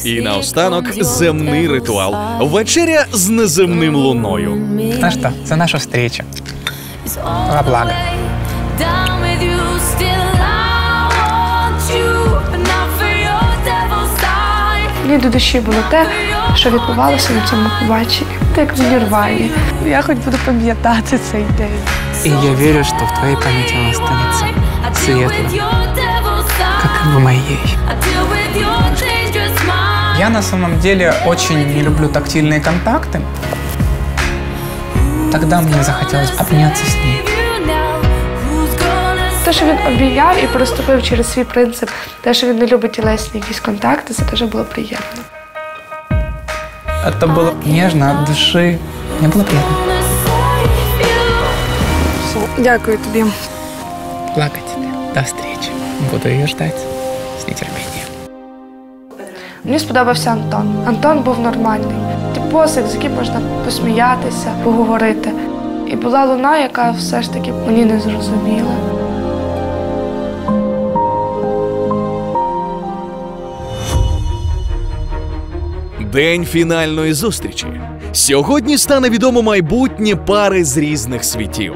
І наостанок земний ритуал. Вечеря з неземним луною. Ну что, за нашу встречу. Во благо. Мені до душі було те, що відбувалося на цьому побаченні. Це як в Нірвані. Я хоч буду пам'ятати цей день. И я верю, что в твоей памяти он останется светлым, как и в моей. Я на самом деле очень не люблю тактильные контакты. Тогда мне захотелось обняться с ней. Те, що він обійняв і переступив через свій принцип, те, що він не любить тілесні якісь контакти, це теж було приємно. Это было нежно от души. Мне было приятно. Дякую тобі. Плакать. До встречи. Буду ее ждать с нетерпением. Мені сподобався Антон. Антон був нормальний. Типосик, з яким можна посміятися, поговорити. І була луна, яка все ж таки мені не зрозуміла. День фінальної зустрічі. Сьогодні стане відомо майбутнє пари з різних світів.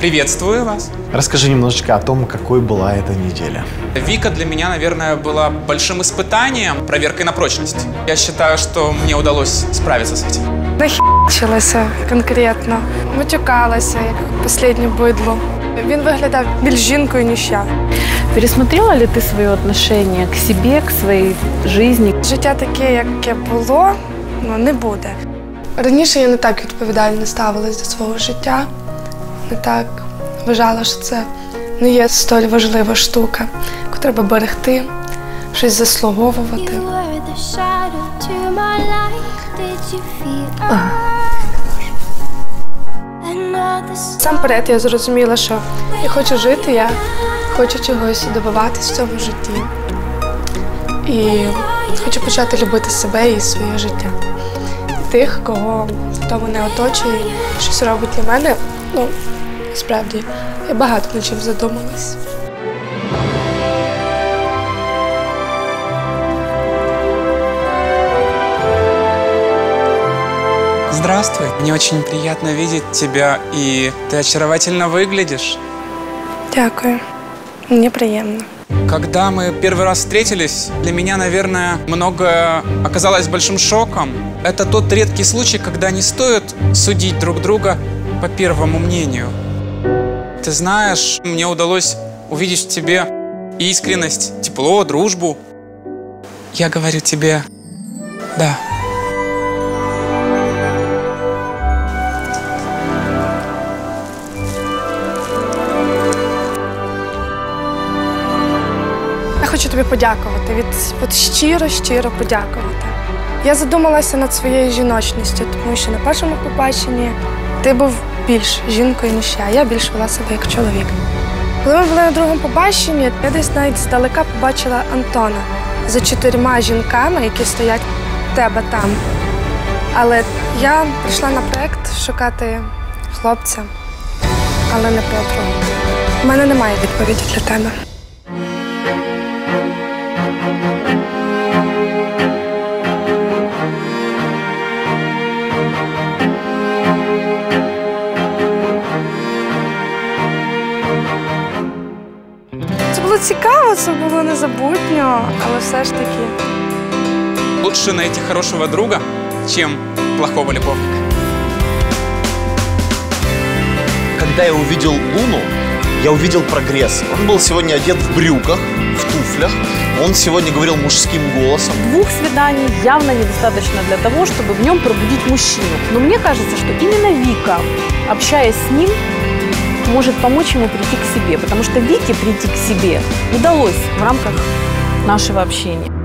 Приветствую вас. Расскажи немножечко о том, какой была эта неделя. Вика для меня, наверное, была большим испытанием, проверкой на прочность. Я считаю, что мне удалось справиться с этим. Нахилася конкретно, матюкалася, як останнє бидло. Він виглядав більш жінкою, ніж я. Пересмотрела ли ты свое отношение к себе, к своей жизни? Життя таке, яке було, ну не буде. Раніше я не так відповідально ставилась до свого життя, не так вважала, що це не є столь важлива штука, яку треба берегти, щось заслуговувати. Сам перед я зрозуміла, що я хочу жити, я хочу чогось добиватись в цьому житті. І хочу почати любити себе і своє життя. Тих, кого хто мене оточує, щось робить для мене. Ну, справді, я багато над чим задумалась. Здравствуй. Мне очень приятно видеть тебя, и ты очаровательно выглядишь. Дякую. Мені приємно. Когда мы первый раз встретились, для меня, наверное, многое оказалось большим шоком. Это тот редкий случай, когда не стоит судить друг друга по первому мнению. Ты знаешь, мне удалось увидеть в тебе искренность, тепло, дружбу. Я говорю тебе «да». Хочу тобі подякувати, від от щиро, щиро подякувати. Я задумалася над своєю жіночністю, тому що на першому побаченні ти був більш жінкою, ніж я. Я більш вела себе як чоловік. Коли ми були на другому побаченні, я десь навіть здалека побачила Антона за чотирма жінками, які стоять в тебе там. Але я прийшла на проект шукати хлопця, але не подругу. У мене немає відповіді для тебе. Це було незабутньо, але все ж таки. Лучше найти хорошего друга, чем плохого любовника. Когда я увидел Луну, я увидел прогресс. Он был сегодня одет в брюках, в туфлях. Он сегодня говорил мужским голосом. Двух свиданий явно недостаточно для того, чтобы в нем пробудить мужчину. Но мне кажется, что именно Вика, общаясь с ним, может помочь ему прийти к себе. Потому что Вике прийти к себе удалось в рамках нашего общения.